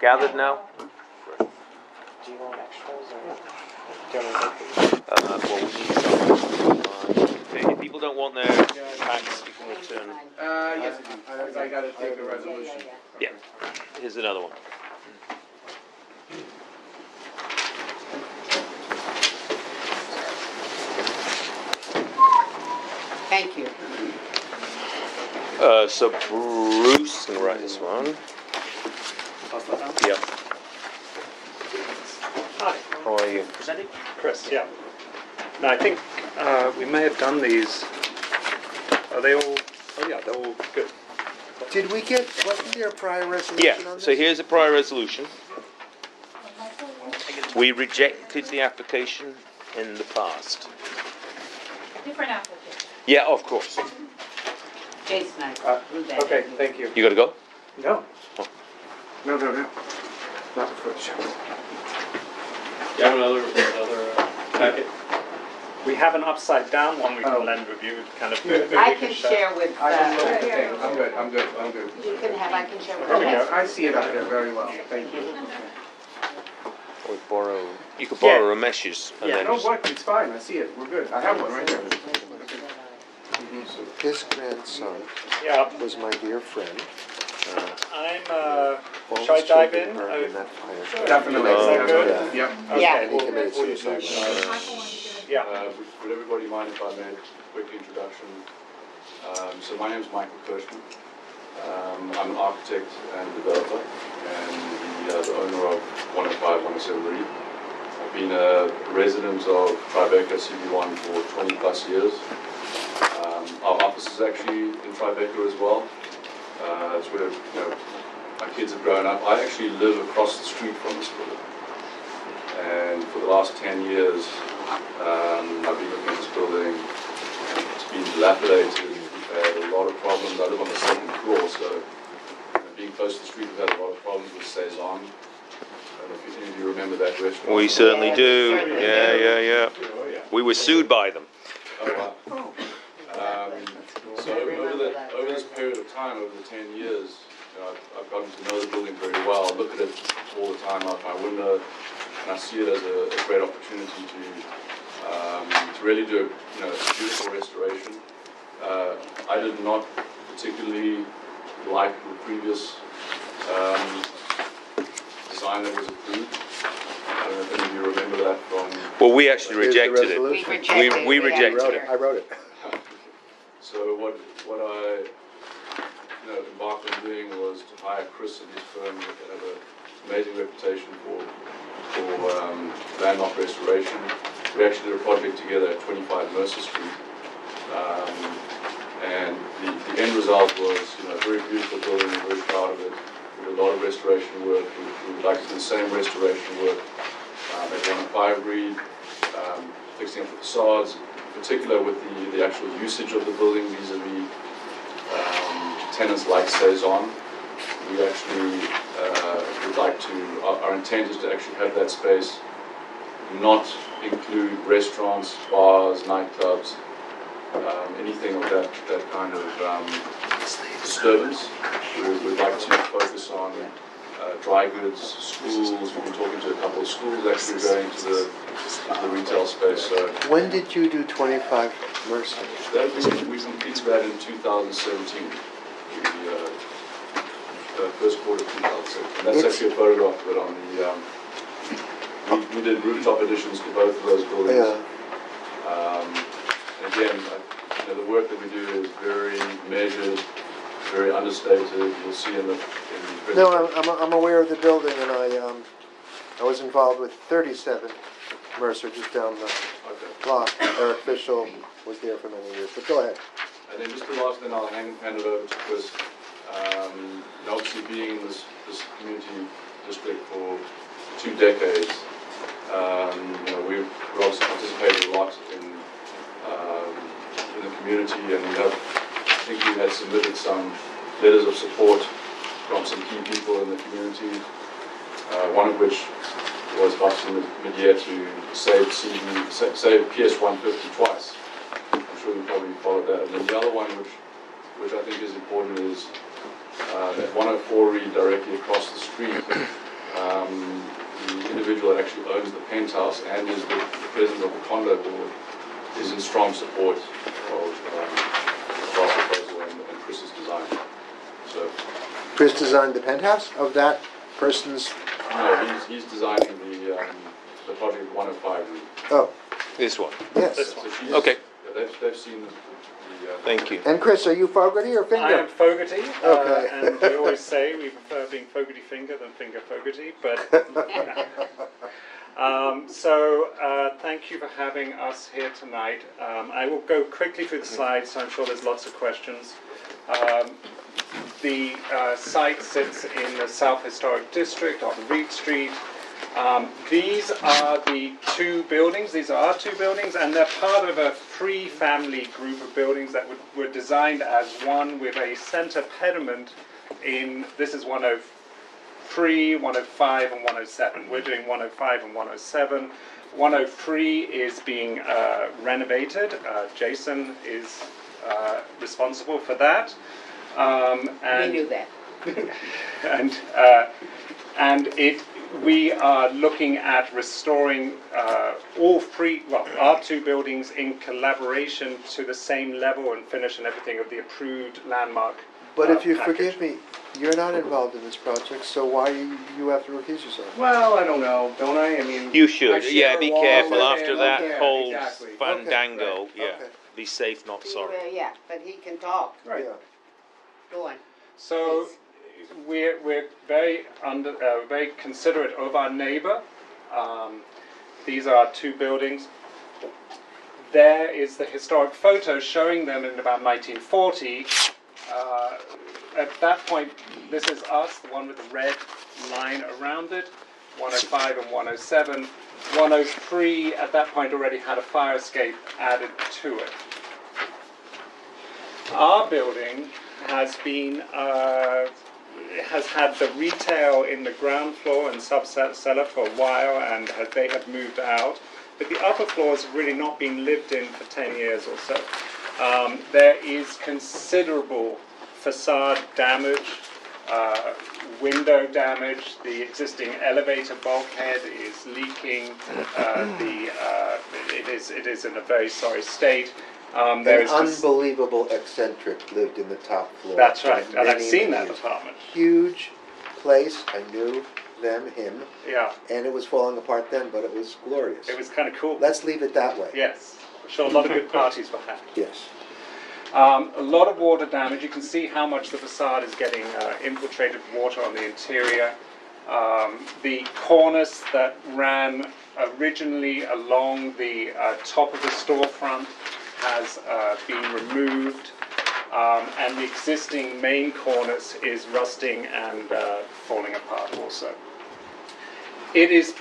Speaker 3: gathered now?
Speaker 6: Do you want extras or? Do you want to
Speaker 3: Uh, well, we need some. Okay, if people don't want their packs, you can return. them.
Speaker 1: Uh, yes, I do, because I gotta take a resolution.
Speaker 3: Yeah, here's another one.
Speaker 2: Thank you.
Speaker 3: Uh, so Bruce can write this one. Yep.
Speaker 5: Hi,
Speaker 3: How are you?
Speaker 5: presenting? Chris, yeah. No, I think uh, we may have done these. Are they all? Oh yeah, they're all good.
Speaker 4: Did we get, wasn't there a prior resolution on
Speaker 3: Yeah,
Speaker 4: this?
Speaker 3: so here's a prior resolution. We rejected the application in the past.
Speaker 7: Different applicant.
Speaker 3: Yeah, of course.
Speaker 2: Jason, I
Speaker 1: Uh,
Speaker 2: approved that.
Speaker 1: Okay, thank you.
Speaker 3: You gotta go?
Speaker 1: No.
Speaker 3: Oh.
Speaker 1: No, no, no. Not before the show.
Speaker 8: You have another, another uh, packet?
Speaker 5: We have an upside down one we
Speaker 1: Oh.
Speaker 5: can lend review, kind of.
Speaker 2: I can share with,
Speaker 1: I can look
Speaker 2: uh,
Speaker 1: at the thing, I'm good, I'm good, I'm good.
Speaker 2: you can have, I can share with.
Speaker 5: There we
Speaker 2: you.
Speaker 5: go.
Speaker 1: I see it up there very well, thank you.
Speaker 3: Or borrow, you could borrow Ramesh's and
Speaker 5: Yeah.
Speaker 3: then
Speaker 1: No,
Speaker 3: just.
Speaker 1: what, it's fine, I see it, we're good, I have one right here. Mhm.
Speaker 4: his grandson
Speaker 5: Yeah,
Speaker 4: was my dear friend. Uh,
Speaker 5: I'm, uh,
Speaker 4: all
Speaker 5: Shall I dive
Speaker 4: children
Speaker 5: in?
Speaker 4: burned
Speaker 5: Uh,
Speaker 4: in that fire.
Speaker 1: Definitely.
Speaker 5: Is that good?
Speaker 1: Yep.
Speaker 2: Yeah.
Speaker 5: okay.
Speaker 4: And he committed
Speaker 5: we'll- we'll
Speaker 4: suicide.
Speaker 5: use- Yeah,
Speaker 9: Uh, would- everybody mind if I made a quick introduction? Um, So my name is Michael Kirschman. Um, I'm an architect and developer and the uh, the owner of 105 107 Reade. I've been a resident of Tribeca CB1 for 20 plus years. Um, Our office is actually in Tribeca as well. Uh, It's where, you know, my kids have grown up. I actually live across the street from this building. And for the last 10 years, um, I've been looking at this building. It's been dilapidated. We've had a lot of problems. I live on the second floor, so being close to the street, we've had a lot of problems with Sazon. I don't know if any of you remember that restaurant.
Speaker 3: We certainly
Speaker 2: Yeah,
Speaker 3: do.
Speaker 2: certainly
Speaker 3: Yeah, yeah, yeah.
Speaker 9: Oh, yeah.
Speaker 3: We were sued by them.
Speaker 9: Oh, wow. Um, So over the, over this period of time, over the ten years, you know, I've, I've gotten to know the building very well, I look at it all the time out my window, and I see it as a, a great opportunity to, um, to really do, you know, a beautiful restoration. Uh, I did not particularly like the previous, um, design that was approved. I don't know if any of you remember that from
Speaker 3: Well, we actually
Speaker 4: Here's
Speaker 3: rejected it.
Speaker 2: We rejected.
Speaker 3: we
Speaker 2: the
Speaker 3: rejected
Speaker 4: I wrote
Speaker 2: actor.
Speaker 4: it, I wrote it.
Speaker 9: So what, what I, you know, embarked on doing was to hire Chris and his firm that have an amazing reputation for, for um, landmark restoration. We actually did a project together at 25 Mercer Street. Um, and the, the end result was, you know, a very beautiful building, we're very proud of it. We did a lot of restoration work, we, we would like to do the same restoration work um, at 105 Reade, um, fixing up the facades, in particular with the, the actual usage of the building vis-à-vis um, tenants like Sazon. We actually uh, would like to, our, our intent is to actually have that space not include restaurants, bars, nightclubs, um, anything of that, that kind of um, disturbance. We would like to focus on uh, dry goods, schools, we've been talking to a couple of schools actually going to the, to the retail space, so
Speaker 4: When did you do 25 Mercer?
Speaker 9: that, we, we completed that in 2017, the, uh, the first quarter of 2017. That's actually a photograph of it on the, um, we, we did rooftop additions to both of those buildings.
Speaker 4: Yeah.
Speaker 9: Um, again, I- you know, the work that we do is very measured, very understated. You'll see in the, in the.
Speaker 4: No, I'm, I'm, aware of the building and I, um, I was involved with 37 Mercer, just down the
Speaker 9: Okay.
Speaker 4: block. Eric Fischl was there for many years, but go ahead.
Speaker 9: And then just the last thing, I'll hand, hand it over to Chris. Um, obviously being in this, this community district for two decades, um, you know, we've, we've obviously participated a lot in, um, in the community and we have, I think we had submitted some letters of support from some key people in the community. Uh, one of which was Boston mid- mid-year to save CV, sa- save PS 150 twice. I'm sure you probably followed that. And then the other one, which, which I think is important, is uh, at 104 Reade, directly across the street, um, the individual that actually owns the penthouse and is the the president of the condo board is in strong support of um, of our proposal and and Chris's design. So,
Speaker 4: Chris designed the penthouse of that person's,
Speaker 9: no, he's, he's designing the, um, the project 105 Reade.
Speaker 4: oh,
Speaker 3: This one.
Speaker 4: yes.
Speaker 5: This
Speaker 9: So she's-
Speaker 3: Okay.
Speaker 9: yeah, They've, they've seen the, the, uh,
Speaker 3: Thank you.
Speaker 4: And Chris, are you Fogarty or Finger?
Speaker 5: I am
Speaker 4: Finger?
Speaker 5: Fogarty, uh,
Speaker 4: Okay.
Speaker 5: and we always say we prefer being Fogarty Finger than Finger Fogarty, but. Um, so, uh, thank you for having us here tonight. Um, I will go quickly through the slides, so I'm sure there's lots of questions. Um, the uh, site sits in the South Historic District on Reade Street. Um, these are the two buildings, these are our two buildings, and they're part of a three family group of buildings that were, were designed as one with a center pediment in, this is 103, 105, and 107. We're doing 105 and 107. 103 is being uh, renovated. Uh, Jason is uh, responsible for that. Um,
Speaker 2: We
Speaker 5: and
Speaker 2: knew that.
Speaker 5: and uh, and it we are looking at restoring uh, all three, well, our two buildings in collaboration to the same level and finish and everything of the approved landmark.
Speaker 4: But
Speaker 5: uh,
Speaker 4: if you
Speaker 5: package.
Speaker 4: forgive me, you're not involved in this project, so why you, you have to recuse yourself?
Speaker 1: Well, I don't know, don't I? I mean.
Speaker 3: You should, yeah, be careful
Speaker 1: with
Speaker 3: after that
Speaker 1: okay,
Speaker 3: whole
Speaker 1: exactly.
Speaker 3: fandango,
Speaker 4: right,
Speaker 3: yeah.
Speaker 4: okay.
Speaker 3: Be safe, not sorry.
Speaker 2: will, Yeah, but he can talk.
Speaker 1: Right.
Speaker 4: Yeah.
Speaker 2: Go on.
Speaker 5: So we're, we're very under, uh, very considerate of our neighbor. Um, these are two buildings. There is the historic photo showing them in about 1940. Uh, at that point, this is us, the one with the red line around it, 105 and 107. 103 at that point already had a fire escape added to it. Our building has been, uh, has had the retail in the ground floor and subset cellar for a while and has- they have moved out. But the upper floors have really not been lived in for 10 years or so. Um, there is considerable facade damage, uh, window damage. The existing elevator bulkhead is leaking. Uh, the, uh, it, is, it is in a very sorry state. Um, there
Speaker 4: An
Speaker 5: is
Speaker 4: unbelievable eccentric lived in the top floor.
Speaker 5: That's right, and I've
Speaker 4: many,
Speaker 5: seen that
Speaker 4: years.
Speaker 5: apartment.
Speaker 4: Huge place, I knew them, him,
Speaker 5: Yeah,
Speaker 4: and it was falling apart then, but it was glorious.
Speaker 5: it was kind of cool.
Speaker 4: Let's leave it that way.
Speaker 5: Yes, I'm sure a lot of good parties were had.
Speaker 4: Yes.
Speaker 5: Um, a lot of water damage. You can see how much the facade is getting uh, infiltrated water on the interior. Um, the cornice that ran originally along the uh, top of the storefront has uh, been removed. Um, and the existing main cornice is rusting and uh, falling apart also. It is,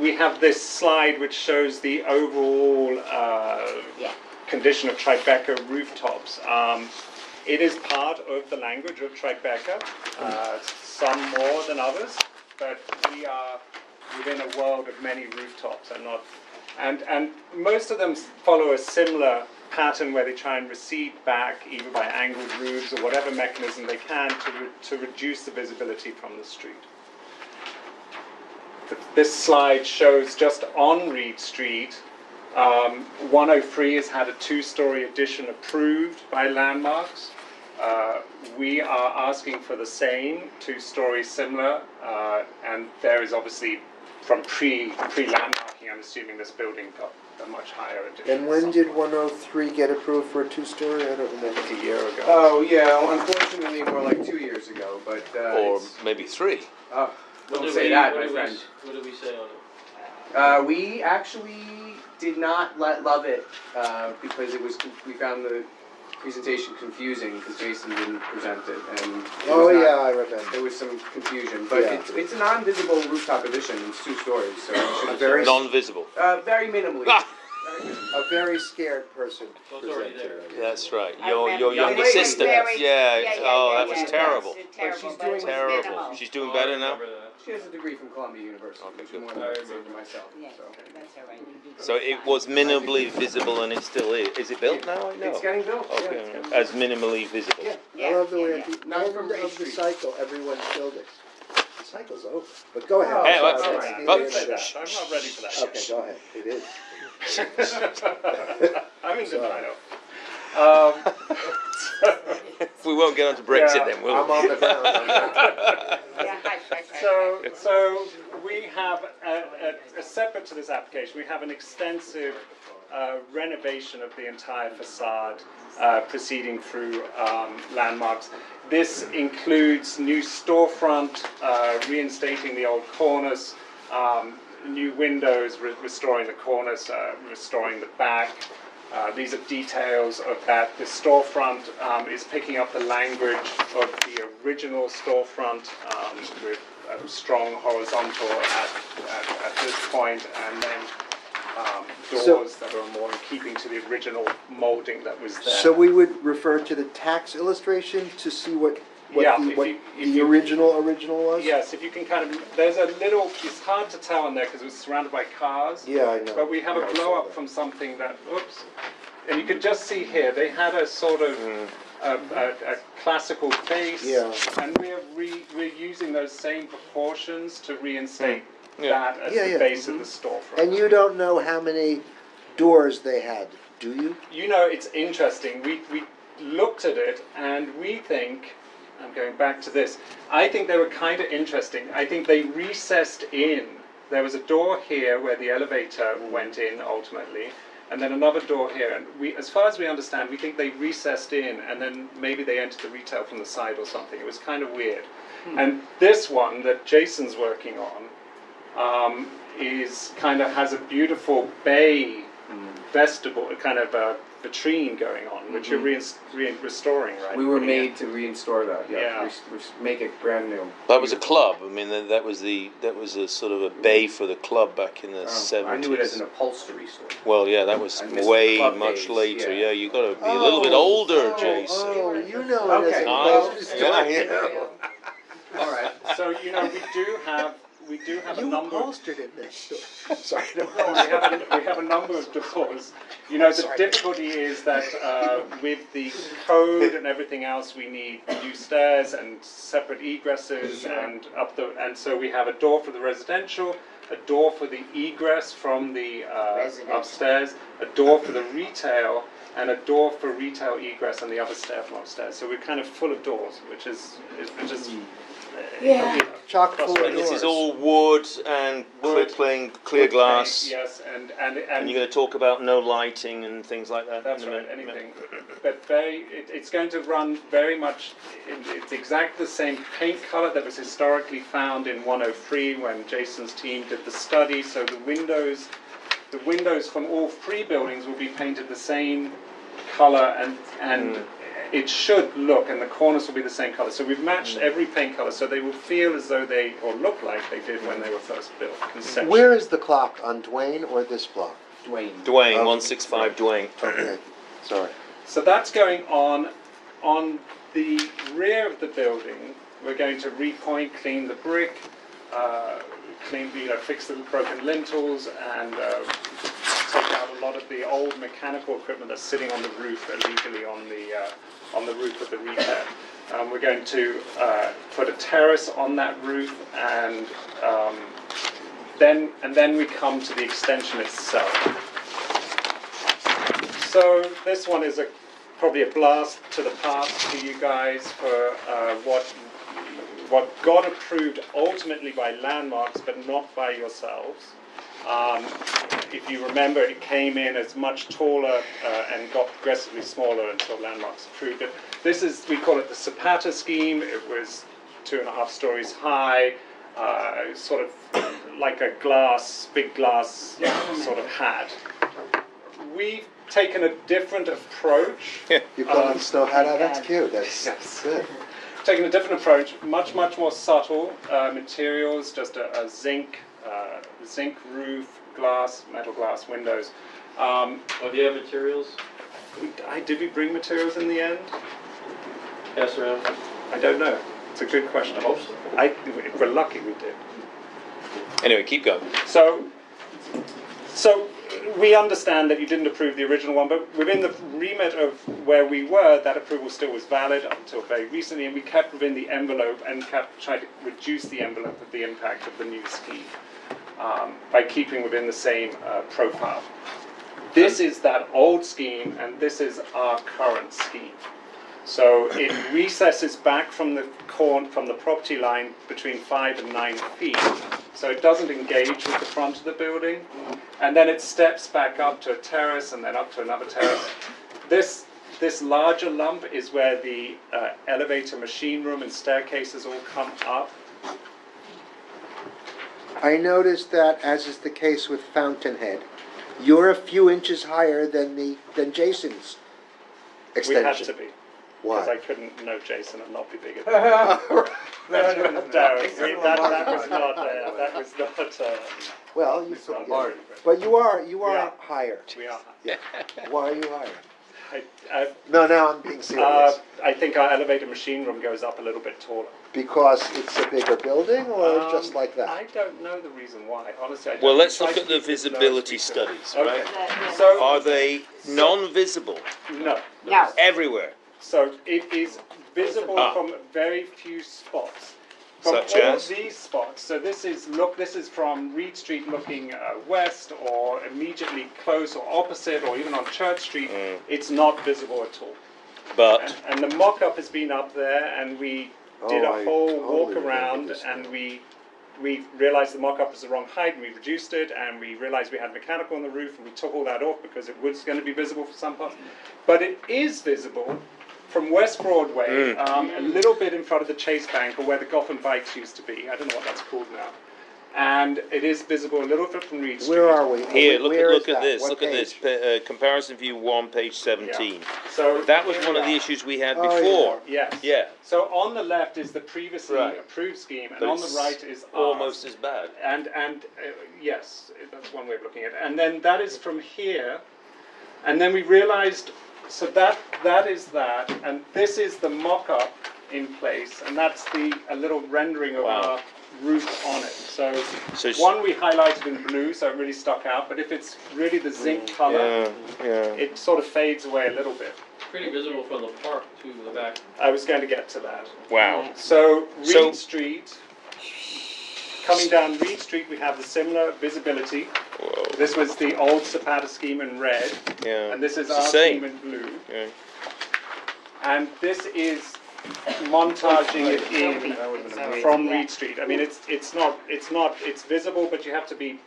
Speaker 5: we have this slide which shows the overall uh,
Speaker 2: Yeah.
Speaker 5: condition of Tribeca rooftops. Um, it is part of the language of Tribeca, uh, some more than others, but we are within a world of many rooftops and not, and, and most of them follow a similar pattern where they try and recede back either by angled roofs or whatever mechanism they can to, re- to reduce the visibility from the street. This slide shows just on Reade Street, um, 103 has had a two-story addition approved by landmarks. Uh, we are asking for the same, two-story similar, uh, and there is obviously from pre, pre-landmarking, I'm assuming this building got a much higher addition.
Speaker 4: And when did 103 get approved for a two-story? I don't remember.
Speaker 5: A year ago.
Speaker 1: Oh, yeah, unfortunately, more like two years ago, but, uh,
Speaker 3: Or
Speaker 1: it's-
Speaker 3: maybe three.
Speaker 1: oh,
Speaker 8: What
Speaker 1: don't
Speaker 8: did
Speaker 1: say
Speaker 8: we-
Speaker 1: that,
Speaker 8: what
Speaker 1: my
Speaker 8: did we-
Speaker 1: friend.
Speaker 8: What did we say on it?
Speaker 1: Uh, we actually did not let, love it, uh, because it was, we found the presentation confusing, because Jason didn't present it, and. it
Speaker 4: Oh,
Speaker 1: not-
Speaker 4: yeah, I remember.
Speaker 1: There was some confusion, but
Speaker 4: Yeah.
Speaker 1: it's, it's a non-visible rooftop addition, it's two stories, so it should.
Speaker 4: Very-
Speaker 3: Non-visible.
Speaker 1: Uh, very minimally. Very minimally.
Speaker 4: A very scared person
Speaker 8: So already
Speaker 4: presented it.
Speaker 3: That's right. Your your
Speaker 2: the
Speaker 3: younger
Speaker 1: lady.
Speaker 3: sister.
Speaker 1: Very-
Speaker 3: yeah.
Speaker 2: yeah,
Speaker 3: Oh,
Speaker 2: yeah,
Speaker 3: that was
Speaker 2: yeah,
Speaker 3: terrible.
Speaker 2: yes, Terrible,
Speaker 1: she's
Speaker 2: but it
Speaker 1: doing
Speaker 2: was
Speaker 3: Terrible.
Speaker 2: minimal.
Speaker 3: She's doing better
Speaker 8: I
Speaker 3: now.
Speaker 8: remember that.
Speaker 1: She has a degree from Columbia University,
Speaker 3: Okay,
Speaker 1: which is
Speaker 3: good.
Speaker 1: more than I deserve to myself,
Speaker 2: Yeah,
Speaker 1: so.
Speaker 2: that's all right. You do
Speaker 3: So
Speaker 2: just
Speaker 3: it
Speaker 2: fine.
Speaker 3: was minimally visible, and it still is. Is it built now? I know.
Speaker 1: It's getting built, yeah. it's
Speaker 3: Okay,
Speaker 1: getting
Speaker 3: as
Speaker 1: built.
Speaker 3: minimally visible.
Speaker 1: Yeah.
Speaker 4: I
Speaker 2: Yeah,
Speaker 4: love the
Speaker 2: yeah,
Speaker 4: way
Speaker 2: yeah.
Speaker 4: at the
Speaker 1: Not
Speaker 4: end
Speaker 1: from Reade
Speaker 4: of the
Speaker 1: Street.
Speaker 4: cycle, everyone's building. The cycle's over. But go ahead.
Speaker 1: Oh,
Speaker 3: Hey,
Speaker 4: Sorry,
Speaker 3: let's-
Speaker 4: that's
Speaker 1: let's-
Speaker 4: the
Speaker 3: but-
Speaker 4: end of that.
Speaker 5: Shh, I'm not ready for that
Speaker 4: Okay, go ahead. It is.
Speaker 5: I'm in denial. Um,
Speaker 3: we won't get onto Brexit
Speaker 5: Yeah,
Speaker 3: then, will
Speaker 4: I'm
Speaker 3: we?
Speaker 4: on the ground.
Speaker 2: Yeah,
Speaker 5: So, so we have, a, a, a separate to this application, we have an extensive uh, renovation of the entire facade uh, proceeding through um, landmarks. This includes new storefront, uh, reinstating the old cornice, um, new windows, re- restoring the cornice, uh, restoring the back. Uh, these are details of that. The storefront um, is picking up the language of the original storefront um, with a strong horizontal at, at, at this point, and then um,
Speaker 4: So-
Speaker 5: doors that are more in keeping to the original molding that was there.
Speaker 4: So we would refer to the tax illustration to see what,
Speaker 5: Yeah,
Speaker 4: what the,
Speaker 5: if
Speaker 4: what
Speaker 5: you- if
Speaker 4: the
Speaker 5: you-
Speaker 4: original, original was?
Speaker 5: Yes, if you can kind of, there's a little, it's hard to tell in there because it was surrounded by cars.
Speaker 4: Yeah, I know.
Speaker 5: But we have
Speaker 4: I
Speaker 5: a
Speaker 4: saw
Speaker 5: blow up from something that, oops, and you can just see here, they had a sort of mm. a, a, a classical base.
Speaker 4: Yeah.
Speaker 5: And we're re, we're using those same proportions to reinstate mm.
Speaker 3: Yeah.
Speaker 5: that as
Speaker 4: Yeah,
Speaker 5: the
Speaker 4: yeah.
Speaker 5: base of mm-hmm. the storefront.
Speaker 4: And you don't know how many doors they had, do you?
Speaker 5: You know, it's interesting. We, we looked at it and we think, I'm going back to this, I think they were kind of interesting. I think they recessed in. There was a door here where the elevator went in ultimately, and then another door here. And we, as far as we understand, we think they recessed in and then maybe they entered the retail from the side or something. It was kind of weird. And this one that Jason's working on um, is kind of has a beautiful bay vestibule, kind of a vitrine going on, which you're reins- re- restoring, right?
Speaker 1: We were
Speaker 5: Putting in.
Speaker 1: made to reinstore that, yeah,
Speaker 5: Yeah.
Speaker 1: res- res- make it brand new.
Speaker 3: That was a club. I mean, that, that was the that was a sort of a bay for the club back in the
Speaker 1: Um,
Speaker 3: seventies.
Speaker 1: I knew it as an upholstery store.
Speaker 3: Well, yeah, that was
Speaker 1: I missed the
Speaker 3: way
Speaker 1: club
Speaker 3: much
Speaker 1: days,
Speaker 3: later.
Speaker 1: yeah.
Speaker 3: Yeah, you got to be a little bit older,
Speaker 4: oh,
Speaker 3: Jason.
Speaker 4: Oh, you know it as
Speaker 1: Okay.
Speaker 4: a
Speaker 3: Oh,
Speaker 4: upholstery
Speaker 3: yeah,
Speaker 4: store.
Speaker 3: yeah.
Speaker 1: All right.
Speaker 5: So you know, we do have we do have a
Speaker 4: You
Speaker 5: number. Of,
Speaker 4: upholstered it next. Sorry.
Speaker 5: no, we have a, we have a number of doors. You know, the difficulty is that uh, with the code and everything else, we need new stairs and separate egresses, and up the and so we have a door for the residential, a door for the egress from the uh,
Speaker 2: Residential.
Speaker 5: upstairs, a door for the retail, and a door for retail egress on the other stair from upstairs. So we're kind of full of doors, which is is- which is.
Speaker 7: Yeah.
Speaker 5: you know,
Speaker 4: Chock full of
Speaker 5: frustrating.
Speaker 3: This
Speaker 4: doors.
Speaker 3: is all wood and clear,
Speaker 5: Wood,
Speaker 3: plain, clear
Speaker 5: Wood
Speaker 3: glass.
Speaker 5: paint, Yes, and, and, and.
Speaker 3: And you're going to talk about no lighting and things like that.
Speaker 5: That's
Speaker 3: in a
Speaker 5: right,
Speaker 3: minute.
Speaker 5: anything. But very, it, it's going to run very much, it, it's exactly the same paint color that was historically found in 103 when Jason's team did the study. So the windows, the windows from all three buildings will be painted the same color and, and
Speaker 3: Mm.
Speaker 5: It should look, and the corners will be the same color. So we've matched
Speaker 3: Mm.
Speaker 5: every paint color so they will feel as though they, or look like they did when they were first built conceptually.
Speaker 4: Where is the clock, on Duane or this block?
Speaker 1: Duane.
Speaker 3: Duane,
Speaker 4: Oh.
Speaker 3: 165 Duane.
Speaker 4: Okay, sorry.
Speaker 5: So that's going on. On the rear of the building, we're going to repoint, clean the brick, uh, clean, you know, fix the broken lintels, and uh, take out a lot of the old mechanical equipment that's sitting on the roof illegally on the uh, on the roof of the retail. Um, we're going to uh, put a terrace on that roof, and um, then and then we come to the extension itself. So this one is a probably a blast to the past for you guys for uh, what what got approved ultimately by landmarks, but not by yourselves. Um, if you remember, it came in as much taller uh, and got progressively smaller until landmarks approved it. This is we call it the Zapata scheme. It was two and a half stories high, uh, sort of like a glass, big glass sort of hat. We've taken a different approach.
Speaker 4: You call it
Speaker 5: Um,
Speaker 4: the snow hat? Oh, that's cute, that's, that's good.
Speaker 5: Taking a different approach, much much more subtle uh, materials, just a, a zinc uh, zinc roof, glass, metal glass windows. Um,
Speaker 8: Oh, do you have materials?
Speaker 5: I, did we bring materials in the end?
Speaker 8: Pass around?
Speaker 5: I don't know. It's a good question.
Speaker 8: I hope so.
Speaker 5: I, if we're lucky, we did.
Speaker 3: Anyway, keep going.
Speaker 5: So, so we understand that you didn't approve the original one, but within the remit of where we were, that approval still was valid up until very recently, and we kept within the envelope and kept trying to reduce the envelope of the impact of the new scheme um, by keeping within the same uh, profile. This is that old scheme, and this is our current scheme. So it recesses back from the corn, from the property line between five and nine feet. So it doesn't engage with the front of the building. And then it steps back up to a terrace and then up to another terrace. This, this larger lump is where the uh, elevator machine room and staircases all come up.
Speaker 4: I noticed that, as is the case with Fountainhead, you're a few inches higher than the, than Jason's
Speaker 5: We
Speaker 4: extension.
Speaker 5: had to be, Why? because I couldn't know Jason and not be bigger than
Speaker 1: No,
Speaker 5: No,
Speaker 1: no, no, no.
Speaker 5: we- that, that was not, uh, that was not, uh,
Speaker 4: Well, you,
Speaker 5: it's not
Speaker 4: yeah. but you are, you are
Speaker 5: are.
Speaker 4: higher.
Speaker 5: We are.
Speaker 4: Why are you higher?
Speaker 5: I, I,
Speaker 4: No, now I'm being
Speaker 5: uh,
Speaker 4: serious.
Speaker 5: I think our elevator machine room goes up a little bit taller.
Speaker 4: Because it's a bigger building, or
Speaker 5: Um,
Speaker 4: just like that?
Speaker 5: I don't know the reason why, honestly. I don't.
Speaker 3: Well, let's look
Speaker 5: to
Speaker 3: at the
Speaker 5: keep this low as
Speaker 3: visibility studies,
Speaker 5: can.
Speaker 3: right?
Speaker 5: Okay. So,
Speaker 3: Are they non-visible
Speaker 5: no.
Speaker 2: No.
Speaker 3: everywhere?
Speaker 5: So it is visible
Speaker 3: Ah.
Speaker 5: from very few spots. From
Speaker 3: Such
Speaker 5: all
Speaker 3: as?
Speaker 5: these spots. So this is look. This is from Reade Street looking uh, west, or immediately close, or opposite, or even on Church Street.
Speaker 3: Mm.
Speaker 5: It's not visible at all.
Speaker 3: But
Speaker 5: And, and the mock-up has been up there, and we did
Speaker 4: Oh,
Speaker 5: a
Speaker 4: I
Speaker 5: whole
Speaker 4: totally
Speaker 5: walk
Speaker 4: remember
Speaker 5: around,
Speaker 4: this
Speaker 5: and
Speaker 4: now.
Speaker 5: we we realized the mock-up was the wrong height, and we reduced it, and we realized we had mechanical on the roof, and we took all that off because it was going to be visible for some parts. But it is visible from West Broadway,
Speaker 3: Mm.
Speaker 5: um, a little bit in front of the Chase Bank, or where the Gotham Bikes used to be. I don't know what that's called now. And it is visible a little bit from Reade Street.
Speaker 4: Where are we?
Speaker 3: here, look at
Speaker 4: Where is
Speaker 3: look at
Speaker 4: that?
Speaker 3: this.
Speaker 4: What
Speaker 3: Look at this.
Speaker 4: page?
Speaker 3: pa- Uh, comparison view one, page seventeen.
Speaker 5: So
Speaker 3: That was
Speaker 5: here
Speaker 3: one
Speaker 5: we
Speaker 3: of the
Speaker 5: are.
Speaker 3: issues we had
Speaker 4: Oh, yeah.
Speaker 3: before.
Speaker 5: Yes.
Speaker 3: Yeah,
Speaker 5: So on the left is the previously
Speaker 3: Right.
Speaker 5: approved scheme, and
Speaker 3: but
Speaker 5: on the
Speaker 3: it's
Speaker 5: right is ours.
Speaker 3: almost as bad.
Speaker 5: And and uh, yes, that's one way of looking at it. And then that is from here, and then we realized. So that that is that, and this is the mock-up in place, and that's the a little rendering of
Speaker 3: Wow.
Speaker 5: our roof on it. So
Speaker 3: So
Speaker 5: one we highlighted in blue, so it really stuck out. But if it's really the zinc mm, color,
Speaker 3: Yeah, yeah.
Speaker 5: it sort of fades away a little bit.
Speaker 8: Pretty visible from the park to the back.
Speaker 5: I was going to get to that.
Speaker 3: Wow.
Speaker 5: So Reade
Speaker 3: So-
Speaker 5: Street, coming down Reade Street, we have the similar visibility.
Speaker 3: Whoa.
Speaker 5: This was the old Zapata scheme in red,
Speaker 3: Yeah.
Speaker 5: and this is
Speaker 3: It's
Speaker 5: our
Speaker 3: same.
Speaker 5: scheme in blue.
Speaker 3: Yeah.
Speaker 5: And this is montaging it in from Reade Street. I mean, it's it's not it's not it's visible, but you have to be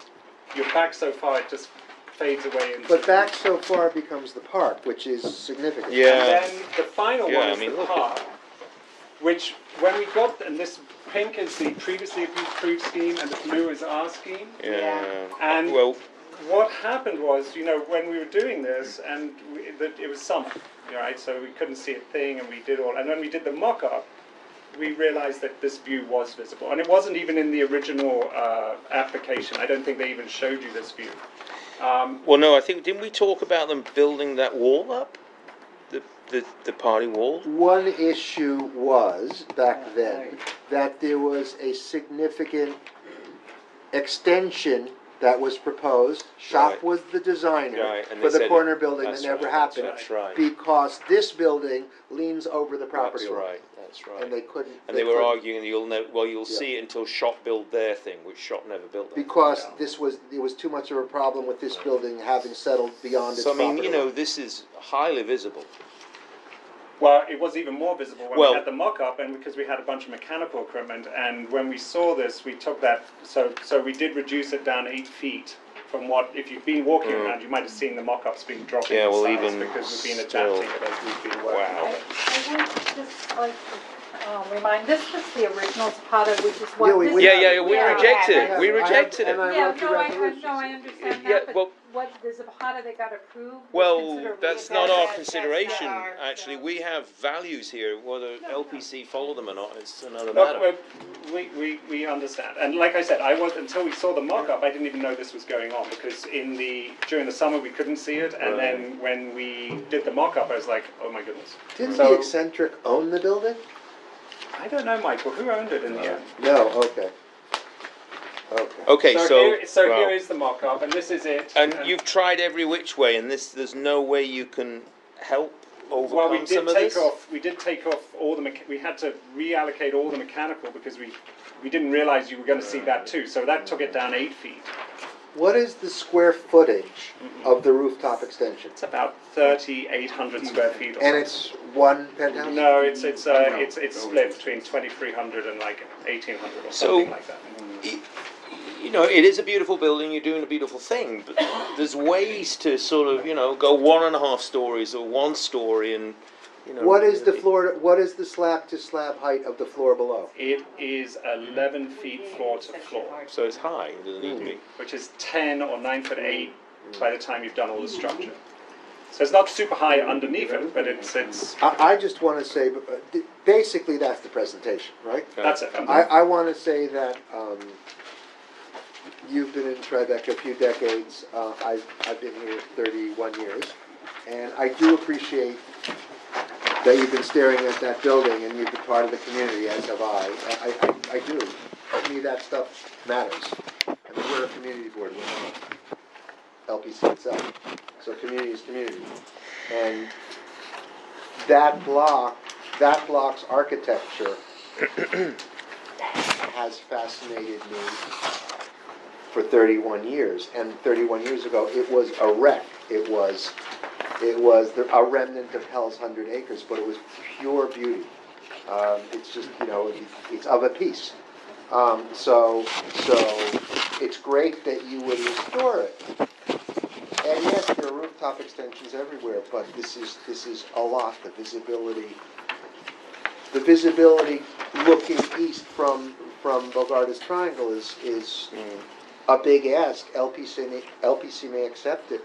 Speaker 5: you're back so far it just fades away. Into
Speaker 4: But back so far becomes the park, which is significant.
Speaker 3: Yeah.
Speaker 5: And then the final
Speaker 3: Yeah,
Speaker 5: one
Speaker 3: I
Speaker 5: is
Speaker 3: mean,
Speaker 5: the
Speaker 3: look at-
Speaker 5: park, which when we got, and this pink is the previously approved scheme, and the blue is our scheme.
Speaker 3: Yeah.
Speaker 5: And
Speaker 3: Well,
Speaker 5: what happened was, you know, when we were doing this, and we, it was summer, right? So we couldn't see a thing, and we did all. And when we did the mock-up, we realized that this view was visible, and it wasn't even in the original uh, application. I don't think they even showed you this view. Um,
Speaker 3: well, no. I think didn't we talk about them building that wall up, the the, the party wall?
Speaker 4: One issue was, back then, that there was a significant extension that was proposed. Shop
Speaker 3: Right.
Speaker 4: was the designer
Speaker 3: Right, and
Speaker 4: for the
Speaker 3: said-
Speaker 4: corner building that
Speaker 3: that's
Speaker 4: never
Speaker 3: right,
Speaker 4: happened.
Speaker 3: that's right.
Speaker 4: Because this building leans over the property
Speaker 3: That's
Speaker 4: line.
Speaker 3: right. That's right.
Speaker 4: And they couldn't.
Speaker 3: And they were
Speaker 4: couldn't-
Speaker 3: arguing you'll know, well you'll
Speaker 4: Yeah.
Speaker 3: see it until Shop build their thing, which Shop never built. That.
Speaker 4: Because this was, there was too much of a problem with this building having settled beyond its
Speaker 3: So I mean, you know,
Speaker 4: line.
Speaker 3: this is highly visible.
Speaker 5: Well, it was even more visible when
Speaker 3: Well-
Speaker 5: we had the mock-up, and because we had a bunch of mechanical equipment, and when we saw this, we took that. So, so we did reduce it down eight feet from what. If you've been walking
Speaker 3: Mm.
Speaker 5: around, you might have seen the mock-ups being dropped.
Speaker 3: Yeah,
Speaker 5: in
Speaker 3: well,
Speaker 5: size
Speaker 3: even
Speaker 5: because we've been
Speaker 3: still-
Speaker 5: adapting it as we've been working.
Speaker 3: Wow.
Speaker 5: on
Speaker 7: I,
Speaker 5: it.
Speaker 7: I just like um, remind, this was the original Zapata, which is
Speaker 4: Yeah, we-
Speaker 7: this.
Speaker 3: Yeah, yeah, we
Speaker 7: Yeah.
Speaker 3: rejected
Speaker 4: Yeah,
Speaker 3: it. We
Speaker 4: I have-
Speaker 3: rejected it.
Speaker 4: I
Speaker 7: Yeah, no, I, I,
Speaker 4: resolutions.
Speaker 7: no, I understand
Speaker 3: Yeah,
Speaker 7: that,
Speaker 3: well-
Speaker 7: but what, the Zapata that got approved was
Speaker 3: Well,
Speaker 7: considerably
Speaker 3: that's
Speaker 7: better.
Speaker 3: not our consideration.
Speaker 2: ours,
Speaker 3: Actually,
Speaker 2: so-
Speaker 3: we have values here. Whether LPC follow them or not, it's another
Speaker 5: No,
Speaker 3: matter.
Speaker 5: well, we, we, we understand. And like I said, I was until we saw the mock-up, I didn't even know this was going on because in the during the summer we couldn't see it, and then when we did the mock-up, I was like, oh my goodness.
Speaker 4: Didn't
Speaker 5: So-
Speaker 4: the eccentric own the building?
Speaker 5: I don't know, Michael. Who owned it in the uh, end?
Speaker 4: No, okay. Okay.
Speaker 3: Okay,
Speaker 5: so,
Speaker 3: so
Speaker 5: here, so
Speaker 3: well,
Speaker 5: here is the mock-up, and this is it.
Speaker 3: and you've tried every which way, and this there's no way you can help overcome
Speaker 5: well, we
Speaker 3: some
Speaker 5: did
Speaker 3: of
Speaker 5: take
Speaker 3: this.
Speaker 5: off. We did take off all the. mecha- We had to reallocate all the mechanical because we we didn't realize you were going to see that too. So that took it down eight feet.
Speaker 4: What is the square footage of the rooftop extension?
Speaker 5: It's about thirty-eight hundred square feet. Or
Speaker 4: And
Speaker 5: something.
Speaker 4: it's one penthouse?
Speaker 5: No, it's it's uh, it's it's split between twenty three hundred and like eighteen hundred or
Speaker 3: So-
Speaker 5: something like that.
Speaker 3: You know, it is a beautiful building. You're doing a beautiful thing, but there's ways to sort of, you know, go one and a half stories or one story, and you know.
Speaker 4: What is the
Speaker 3: really-
Speaker 4: floor, what is the slab to slab height of the floor below?
Speaker 5: It is eleven feet floor to floor,
Speaker 3: So it's high. It doesn't need to be.
Speaker 5: which is ten or nine foot eight by the time you've done all the structure. So it's not super high underneath it, but it's it's
Speaker 4: I, I just wanna say, uh, th- basically, that's the presentation, right?
Speaker 5: that's it.
Speaker 4: I, I wanna say that, um, you've been in Tribeca a few decades, uh, I've, I've been here thirty-one years, and I do appreciate that you've been staring at that building and you've been part of the community, as have I. I, I, I do. To me, that stuff matters. I mean, we're a community board, we're not LPC itself. So community is community. And that block, that block's architecture has fascinated me for thirty-one years. And thirty-one years ago, it was a wreck. It was, it was the- a remnant of Hell's Hundred Acres, but it was pure beauty. Um, it's just, you know, it- it's of a piece. Um, so, so it's great that you would restore it. And yes, there are rooftop extensions everywhere, but this is, this is a lot, the visibility. The visibility looking east from, from Bogardus Triangle is, is a big ask. LPC may, LPC may accept it.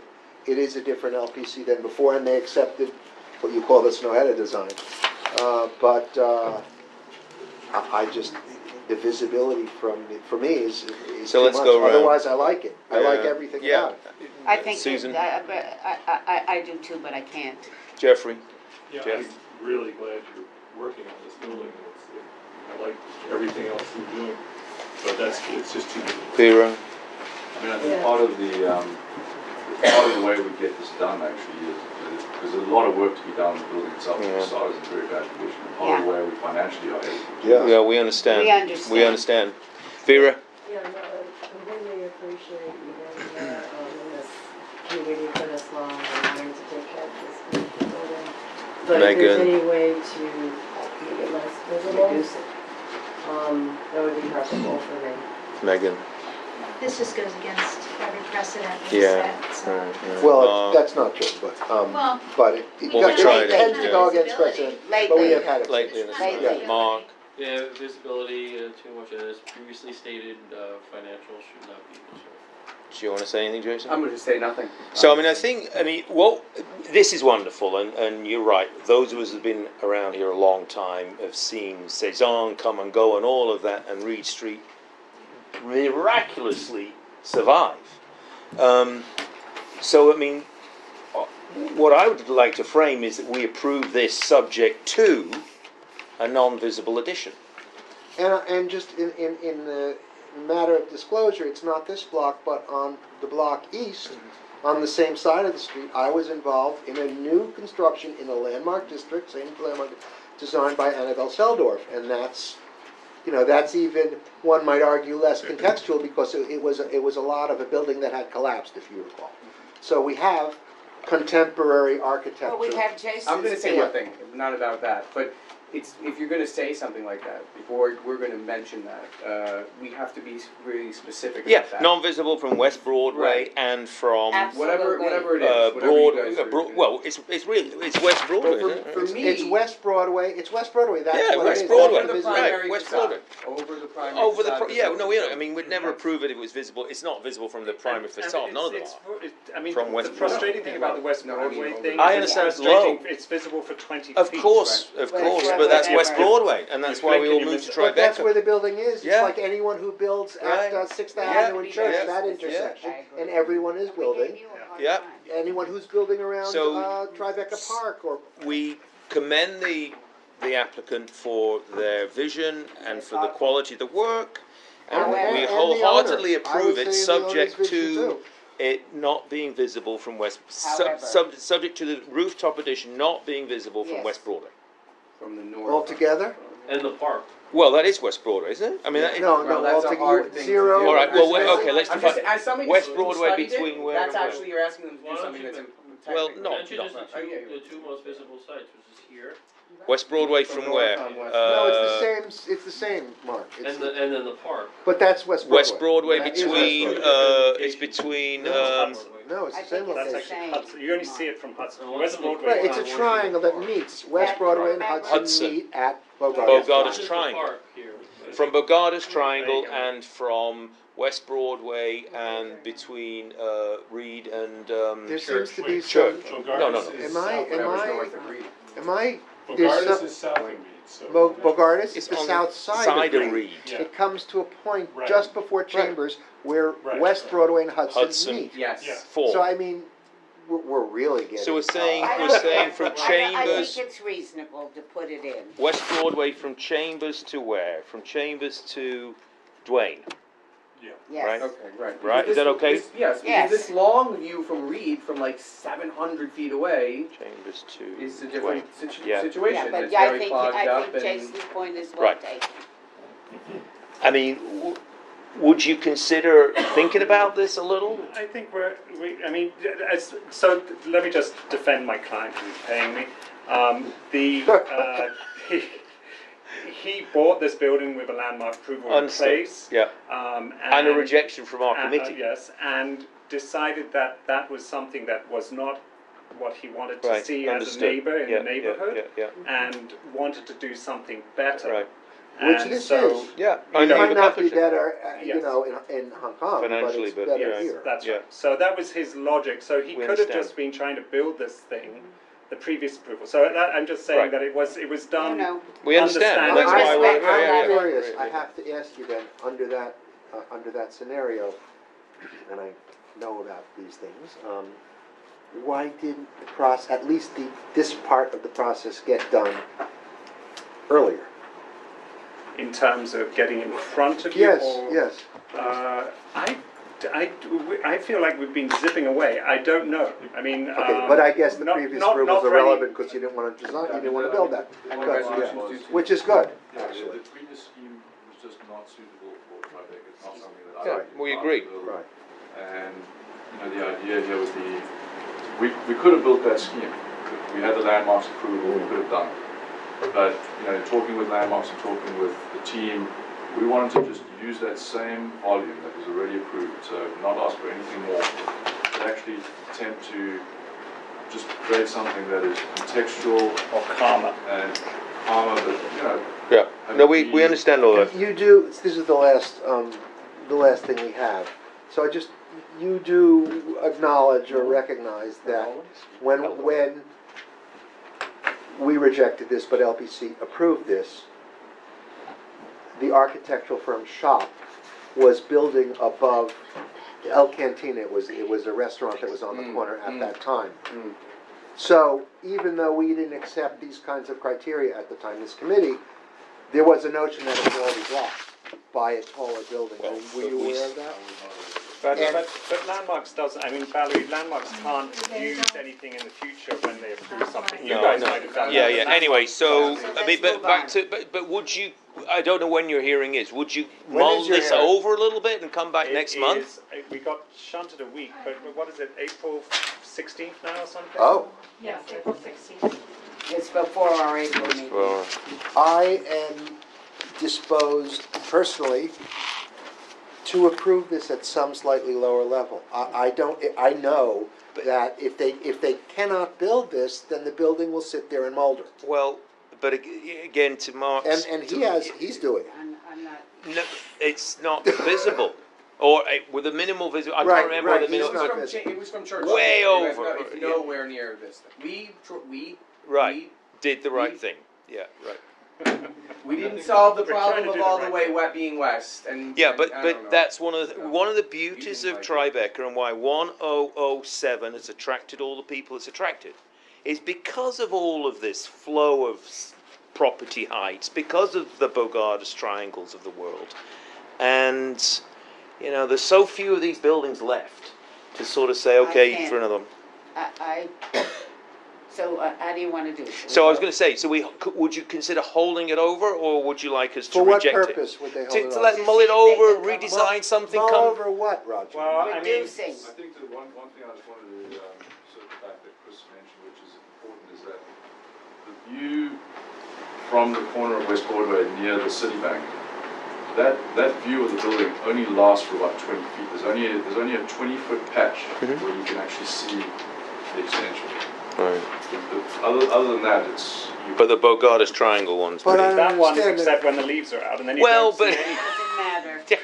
Speaker 4: It is a different LPC than before, and they accepted what you call the Snohetta design. Uh, but, uh, I, I just, the visibility from, for me is, is
Speaker 3: So
Speaker 4: too
Speaker 3: let's
Speaker 4: much.
Speaker 3: go around.
Speaker 4: Otherwise, I like it. I like everything
Speaker 3: Yeah.
Speaker 4: about it.
Speaker 2: I think,
Speaker 3: Susan?
Speaker 2: that- I, but I, I, I do too, but I can't.
Speaker 3: Jeffrey?
Speaker 10: Yeah,
Speaker 3: Jeff?
Speaker 10: I'm really glad you're working on this building. It's, I like everything else you're doing, but that's, it's just too.
Speaker 3: Vera?
Speaker 9: I mean, I think part of the, um, part of the way we get this done actually is, because there's a lot of work to be done on the building itself, the
Speaker 3: Yeah.
Speaker 9: facade is in very bad condition. and Part of the way we financially are able to do
Speaker 4: Yeah.
Speaker 3: Yeah, we understand.
Speaker 2: We understand.
Speaker 3: We understand. Vera?
Speaker 11: Yeah, no, I completely appreciate you being there, um, in this community for this long and wanting to take care of this building. But if there's
Speaker 3: Megan.
Speaker 11: any way to make it less visible, um, that would be preferable for me.
Speaker 3: Megan?
Speaker 12: This just goes against every precedent
Speaker 3: Yeah.
Speaker 12: we've set, so.
Speaker 3: Right, yeah.
Speaker 4: Well,
Speaker 3: Uh,
Speaker 4: that's not true, but, um,
Speaker 12: Well,
Speaker 4: but it, it
Speaker 3: Well, we
Speaker 4: it
Speaker 3: tried it,
Speaker 4: tends to
Speaker 3: yeah.
Speaker 4: go against
Speaker 12: Visibility.
Speaker 4: precedent, but we have had it.
Speaker 3: Lately, in the
Speaker 2: Lately.
Speaker 3: yeah. Mark?
Speaker 8: Yeah, visibility, uh, too much, as previously stated, uh, financial should not be concerned.
Speaker 3: Do you want to say anything, Jason?
Speaker 1: I'm gonna say nothing.
Speaker 3: So, I mean, I think, I mean, well, this is wonderful, and, and you're right. Those of us who've been around here a long time have seen Sazon come and go and all of that, and Reade Street miraculously survive. Um, so, I mean, what I would like to frame is that we approve this subject to a non-visible addition.
Speaker 4: And, uh, and just in, in, in the matter of disclosure, it's not this block, but on the block east, on the same side of the street, I was involved in a new construction in a landmark district, same landmark, designed by Annabelle Selldorf, and that's, you know, that's even, one might argue, less contextual, because it, it was, it was a lot of a building that had collapsed, if you recall. So we have contemporary architecture.
Speaker 2: well, we have Jason's.
Speaker 1: I'm gonna say
Speaker 2: here.
Speaker 1: one thing, not about that, but it's, if you're gonna say something like that, before we're gonna mention that, uh, we have to be really specific
Speaker 3: Yeah,
Speaker 1: about that.
Speaker 3: non-visible from West Broadway
Speaker 1: Right.
Speaker 3: and from uh,
Speaker 1: Whatever,
Speaker 2: Absolutely.
Speaker 1: whatever it is, whatever
Speaker 3: Broad.
Speaker 1: you guys
Speaker 3: uh,
Speaker 1: are.
Speaker 3: Broad well, it's it's really it's West Broadway.
Speaker 1: Well, for-
Speaker 3: isn't it?
Speaker 1: for
Speaker 3: It's-
Speaker 1: me-
Speaker 4: It's West Broadway, it's West Broadway, that's
Speaker 3: Yeah,
Speaker 4: what
Speaker 3: West
Speaker 4: it is.
Speaker 3: Broadway.
Speaker 4: That's
Speaker 1: Over the.
Speaker 3: Right,
Speaker 1: primary
Speaker 3: West
Speaker 1: facade.
Speaker 3: Broadway.
Speaker 1: Over the primary
Speaker 3: Over the
Speaker 1: facade
Speaker 3: pro- yeah,
Speaker 1: building.
Speaker 3: no, we don't. I mean, we'd never approve it if it was visible. It's not visible from the primary
Speaker 5: And- and
Speaker 3: facade. None of them
Speaker 5: it's-
Speaker 3: are.
Speaker 5: it's- I mean,
Speaker 3: From West
Speaker 5: the frustrating thing about the West
Speaker 1: No, I mean,
Speaker 5: Broadway
Speaker 1: over
Speaker 5: thing.
Speaker 3: I
Speaker 5: is
Speaker 3: understand
Speaker 5: it's
Speaker 3: it's low.
Speaker 5: frustrating- It's visible for twenty feet.
Speaker 3: Of course, of
Speaker 2: West
Speaker 3: course,
Speaker 2: Broadway
Speaker 3: but that's West. Broadway, and that's why we all
Speaker 5: You're
Speaker 3: moved to
Speaker 5: Tribeca.
Speaker 4: But that's where the building is, it's
Speaker 3: Yeah.
Speaker 4: like anyone who builds
Speaker 3: Right.
Speaker 4: at uh, Sixth
Speaker 3: Yeah.
Speaker 4: Avenue and Church,
Speaker 3: Yeah.
Speaker 4: that
Speaker 3: Yeah.
Speaker 4: intersection,
Speaker 2: I agree.
Speaker 4: and everyone is building.
Speaker 2: you
Speaker 3: Yeah.
Speaker 4: Anyone who's building around
Speaker 3: So-
Speaker 4: uh, Tribeca Park or
Speaker 3: We commend the the applicant for their vision and for the quality of the work, and
Speaker 2: However-
Speaker 3: we
Speaker 4: and the
Speaker 3: wholheartedly
Speaker 4: owner. I
Speaker 3: approve it,
Speaker 4: say the owner's
Speaker 3: subject
Speaker 4: vision
Speaker 3: to
Speaker 4: too.
Speaker 3: it not being visible from West. Sub,
Speaker 2: However-
Speaker 3: sub, subject to the rooftop addition not being visible from
Speaker 2: Yes.
Speaker 3: West Broadway.
Speaker 1: From the north.
Speaker 4: Altogether?
Speaker 8: And the park.
Speaker 3: Well, that is West Broadway, isn't it? I mean, that,
Speaker 4: No,
Speaker 1: Well,
Speaker 4: no,
Speaker 1: that's a hard
Speaker 4: altogether,
Speaker 1: thing to
Speaker 4: zero.
Speaker 1: do.
Speaker 3: All right, well,
Speaker 4: percent.
Speaker 3: okay, let's
Speaker 1: I'm
Speaker 3: define-
Speaker 1: just, as somebody
Speaker 3: West
Speaker 1: who
Speaker 3: Broadway
Speaker 1: studied it,
Speaker 3: between where
Speaker 1: That's
Speaker 3: and where?
Speaker 1: actually, you're asking them to
Speaker 8: Why
Speaker 1: do
Speaker 8: don't
Speaker 1: something
Speaker 8: you
Speaker 1: that's.
Speaker 8: put-
Speaker 3: Well,
Speaker 1: technically-
Speaker 3: no,
Speaker 8: Mention
Speaker 3: no.
Speaker 8: just the
Speaker 1: yeah,
Speaker 8: two,
Speaker 1: yeah.
Speaker 8: the two most visible sites, which is here,
Speaker 3: West Broadway
Speaker 1: From
Speaker 3: from where?
Speaker 1: on west.
Speaker 4: No, it's
Speaker 3: Uh,
Speaker 4: the same, it's the same, Mark. It's-
Speaker 8: and the, and then the park.
Speaker 4: But that's West Broadway.
Speaker 3: West Broadway
Speaker 4: That is West
Speaker 3: between,
Speaker 4: Broadway.
Speaker 3: uh, it's between,
Speaker 4: No,
Speaker 3: um,
Speaker 4: No, it's
Speaker 2: I
Speaker 4: the same
Speaker 2: think it's
Speaker 5: That's
Speaker 2: the
Speaker 4: location.
Speaker 5: actually
Speaker 2: same.
Speaker 5: Hudson, you only see it from Hudson,
Speaker 8: And
Speaker 5: West Broadway.
Speaker 4: Right, it's a triangle that meets, West Broadway and Hudson
Speaker 3: Hudson.
Speaker 4: meet at Bogardus
Speaker 3: Bogardus
Speaker 4: Triangle.
Speaker 8: This is the
Speaker 3: Triangle.
Speaker 8: park here.
Speaker 3: from Bogardus Triangle
Speaker 5: There you go.
Speaker 3: and from West Broadway and between uh, Reade and um,
Speaker 4: There seems to be some,
Speaker 3: Church. No, no, no.
Speaker 4: Am I- am I-
Speaker 1: north of Reade.
Speaker 4: am I, there's
Speaker 10: Bogardus
Speaker 4: some,
Speaker 10: is south of Reade, so.
Speaker 4: Bo- Bogardus is
Speaker 3: it's
Speaker 4: the
Speaker 3: on
Speaker 4: south side
Speaker 3: side
Speaker 4: of
Speaker 3: of
Speaker 4: Reade.
Speaker 3: Reade.
Speaker 10: Yeah.
Speaker 4: It comes to a point
Speaker 10: Right.
Speaker 4: just before Chambers where
Speaker 10: Right.
Speaker 4: West Broadway and Hudson
Speaker 3: Hudson.
Speaker 4: meet.
Speaker 1: Yes.
Speaker 10: Yeah.
Speaker 3: Four.
Speaker 4: So I mean, we're, we're really getting.
Speaker 3: So we're saying
Speaker 2: I
Speaker 3: we're saying
Speaker 2: think-
Speaker 3: from
Speaker 2: I I
Speaker 3: Chambers,
Speaker 2: think it's reasonable to put it in.
Speaker 3: West Broadway from Chambers to where? From Chambers to Duane. Right.
Speaker 2: Yes.
Speaker 1: Okay, right.
Speaker 3: Right, is
Speaker 1: Because
Speaker 3: that okay?
Speaker 1: this- Yes,
Speaker 2: Yes.
Speaker 1: because this long view from Reade, from like seven hundred feet away,
Speaker 3: Chambers two.
Speaker 1: is a different situ-
Speaker 3: Yeah.
Speaker 1: situation.
Speaker 2: Yeah, but
Speaker 1: It's
Speaker 2: I
Speaker 1: very
Speaker 2: think,
Speaker 1: clogged
Speaker 2: I
Speaker 1: up
Speaker 2: think
Speaker 1: and.
Speaker 2: Jason's point is well
Speaker 3: Right.
Speaker 2: taken.
Speaker 3: I mean, w- would you consider thinking about this a little?
Speaker 5: I think we're, we, I mean, as, so let me just defend my client who's paying me. Um, the, uh, he, he bought this building with a landmark approval in place.
Speaker 3: Yeah.
Speaker 5: Um,
Speaker 3: And a rejection from our
Speaker 5: uh, uh,
Speaker 3: committee.
Speaker 5: yes, and decided that that was something that was not what he wanted to
Speaker 3: Right,
Speaker 5: see as a neighbor in
Speaker 3: Yeah,
Speaker 5: the
Speaker 3: yeah,
Speaker 5: neighborhood,
Speaker 3: Yeah,
Speaker 5: and wanted to do something better.
Speaker 3: Right.
Speaker 4: Which
Speaker 5: And
Speaker 4: this
Speaker 5: so,
Speaker 4: is.
Speaker 3: yeah.
Speaker 5: You
Speaker 4: It
Speaker 5: know,
Speaker 4: might not be better, uh, you know, in, in Hong Kong, but
Speaker 3: Financially,
Speaker 4: it's
Speaker 3: but
Speaker 4: better
Speaker 3: yes.
Speaker 4: here.
Speaker 5: That's
Speaker 3: Yeah.
Speaker 5: right. So that was his logic. So he
Speaker 3: We
Speaker 5: could have just been trying to build this thing, the previous approval. So that, I'm just saying
Speaker 3: Right.
Speaker 5: that it was it was done.
Speaker 2: no,
Speaker 3: We understand.
Speaker 5: Understand.
Speaker 3: That's why
Speaker 2: I-
Speaker 3: we're.
Speaker 2: I-
Speaker 4: I'm
Speaker 3: yeah, yeah, yeah.
Speaker 4: curious, I
Speaker 3: Right,
Speaker 4: have to ask you then, under that, uh, under that scenario, and I know about these things, um, why didn't the process, at least the, this part of the process get done earlier?
Speaker 5: in terms of getting in front of you.
Speaker 4: Yes,
Speaker 5: or,
Speaker 4: yes.
Speaker 5: Uh, I, I, I feel like we've been zipping away. I don't know. I mean,
Speaker 4: Okay,
Speaker 5: um,
Speaker 4: but I guess the
Speaker 5: not-
Speaker 4: previous
Speaker 5: not-
Speaker 4: approval
Speaker 5: not
Speaker 4: is
Speaker 5: for any-
Speaker 4: irrelevant because you didn't want to design, you didn't want to build that.
Speaker 1: And
Speaker 4: Good,
Speaker 1: resolutions
Speaker 4: yeah.
Speaker 1: do too.
Speaker 4: Which is good,
Speaker 9: Yeah,
Speaker 4: actually.
Speaker 9: the previous scheme was just not suitable for Tribeca, it's not something that I.
Speaker 3: Yeah,
Speaker 9: would
Speaker 3: we
Speaker 9: want
Speaker 3: agree.
Speaker 9: to.
Speaker 4: Right.
Speaker 9: And, you know, the idea here would be, we, we could have built that scheme. We had the landmarks approval, we could have done it. But, you know, talking with landmarks and talking with the team, we wanted to just use that same volume that was already approved, so not ask for anything more, but actually attempt to just create something that is contextual
Speaker 5: or calmer.
Speaker 9: and calmer, but, you know,
Speaker 3: Yeah. No, we, we understand all that.
Speaker 4: You do, this is the last, um, the last thing we have. So I just, you do acknowledge or recognize that when, when we rejected this, but LPC approved this, the architectural firm shop was building above El Cantina, it was, it was a restaurant that was on the
Speaker 1: Mm,
Speaker 4: corner at
Speaker 1: mm.
Speaker 4: that time.
Speaker 1: Mm.
Speaker 4: So even though we didn't accept these kinds of criteria at the time, this committee, there was a notion that it was already blocked by a taller building. Were you aware of that?
Speaker 5: But,
Speaker 4: And-
Speaker 5: but, but landmarks doesn't. I mean, Valerie, landmarks can't use anything in the future when they approve something. You
Speaker 3: No,
Speaker 5: guys
Speaker 3: no.
Speaker 5: might have done
Speaker 3: Yeah,
Speaker 5: that.
Speaker 3: yeah.
Speaker 5: Landmarks
Speaker 3: Anyway, so,
Speaker 2: So
Speaker 3: I
Speaker 2: let's
Speaker 3: mean, but
Speaker 2: move
Speaker 3: back
Speaker 2: on.
Speaker 3: to, but, but would you, I don't know when your hearing is, would you
Speaker 4: When
Speaker 3: mull
Speaker 4: is your
Speaker 3: this
Speaker 4: hearing?
Speaker 3: over a little bit and come back
Speaker 5: It
Speaker 3: next month?
Speaker 5: is- uh, we got shunted a week, but what is it, April 16th now or something?
Speaker 4: Oh,
Speaker 11: Yes, April sixteenth.
Speaker 2: it's before our April meeting.
Speaker 3: Well,
Speaker 4: I am disposed personally to approve this at some slightly lower level. I, I don't, I know that if they, if they cannot build this, then the building will sit there and molder.
Speaker 3: Well, but ag- again, to Mark's.
Speaker 4: And, and he has, he's doing it.
Speaker 2: I'm, I'm not,
Speaker 3: No, it's not visible, or uh, with a minimal visible. I
Speaker 4: Right,
Speaker 3: can't remember
Speaker 4: right,
Speaker 3: what the
Speaker 4: he's
Speaker 1: It was
Speaker 3: minimal.
Speaker 1: from,
Speaker 4: visible.
Speaker 1: Cha- it was from Church.
Speaker 3: Way
Speaker 1: It was
Speaker 3: over,
Speaker 1: no- It's
Speaker 3: yeah.
Speaker 1: nowhere near this. We, tr- we,
Speaker 3: Right, did the right
Speaker 1: we-
Speaker 3: thing. Yeah, right.
Speaker 1: We didn't solve the
Speaker 5: We're trying
Speaker 1: problem of
Speaker 5: do
Speaker 1: all
Speaker 5: the
Speaker 1: the
Speaker 5: right
Speaker 1: way wet being west and.
Speaker 3: Yeah,
Speaker 1: and
Speaker 3: but
Speaker 1: I
Speaker 3: but
Speaker 1: don't know.
Speaker 3: that's one of the,
Speaker 1: Yeah.
Speaker 3: one of the beauties of
Speaker 1: didn't like
Speaker 3: Tribeca and why 1007 has attracted all the people it's attracted is because of all of this flow of s- property heights, because of the Bogardus triangles of the world, and you know there's so few of these buildings left to sort of say okay
Speaker 2: can't.
Speaker 3: for another. one.
Speaker 2: I, I, so uh, how do you wanna do it?
Speaker 3: So I was going to say, so we would you consider holding it over, or would you like us to
Speaker 4: For what
Speaker 3: reject it?
Speaker 4: purpose would they hold
Speaker 3: To,
Speaker 4: it
Speaker 3: to let
Speaker 2: To
Speaker 3: mull it
Speaker 2: see if they
Speaker 3: over,
Speaker 2: can come-
Speaker 3: redesign something,
Speaker 4: Mull
Speaker 3: come
Speaker 4: over what, Roger?
Speaker 5: Well, I mean,
Speaker 2: Reducing.
Speaker 9: I think that one, one thing I just wanted to um, circle back that Chris mentioned, which is important, is that the view from the corner of West Broadway near the Citibank, that, that view of the building only lasts for about 20 feet. There's only, a- there's only a 20-foot patch
Speaker 3: Mhm.
Speaker 9: where you can actually see the extension.
Speaker 3: Right.
Speaker 9: The- the- Other, other than that, it's.
Speaker 3: But the Bogardus triangle one's
Speaker 4: But
Speaker 3: pretty-
Speaker 4: I
Speaker 5: that one,
Speaker 4: understand that-
Speaker 5: except when the leaves are out, and then you
Speaker 3: Well,
Speaker 5: don't see
Speaker 3: but-
Speaker 5: anything.
Speaker 2: Doesn't matter.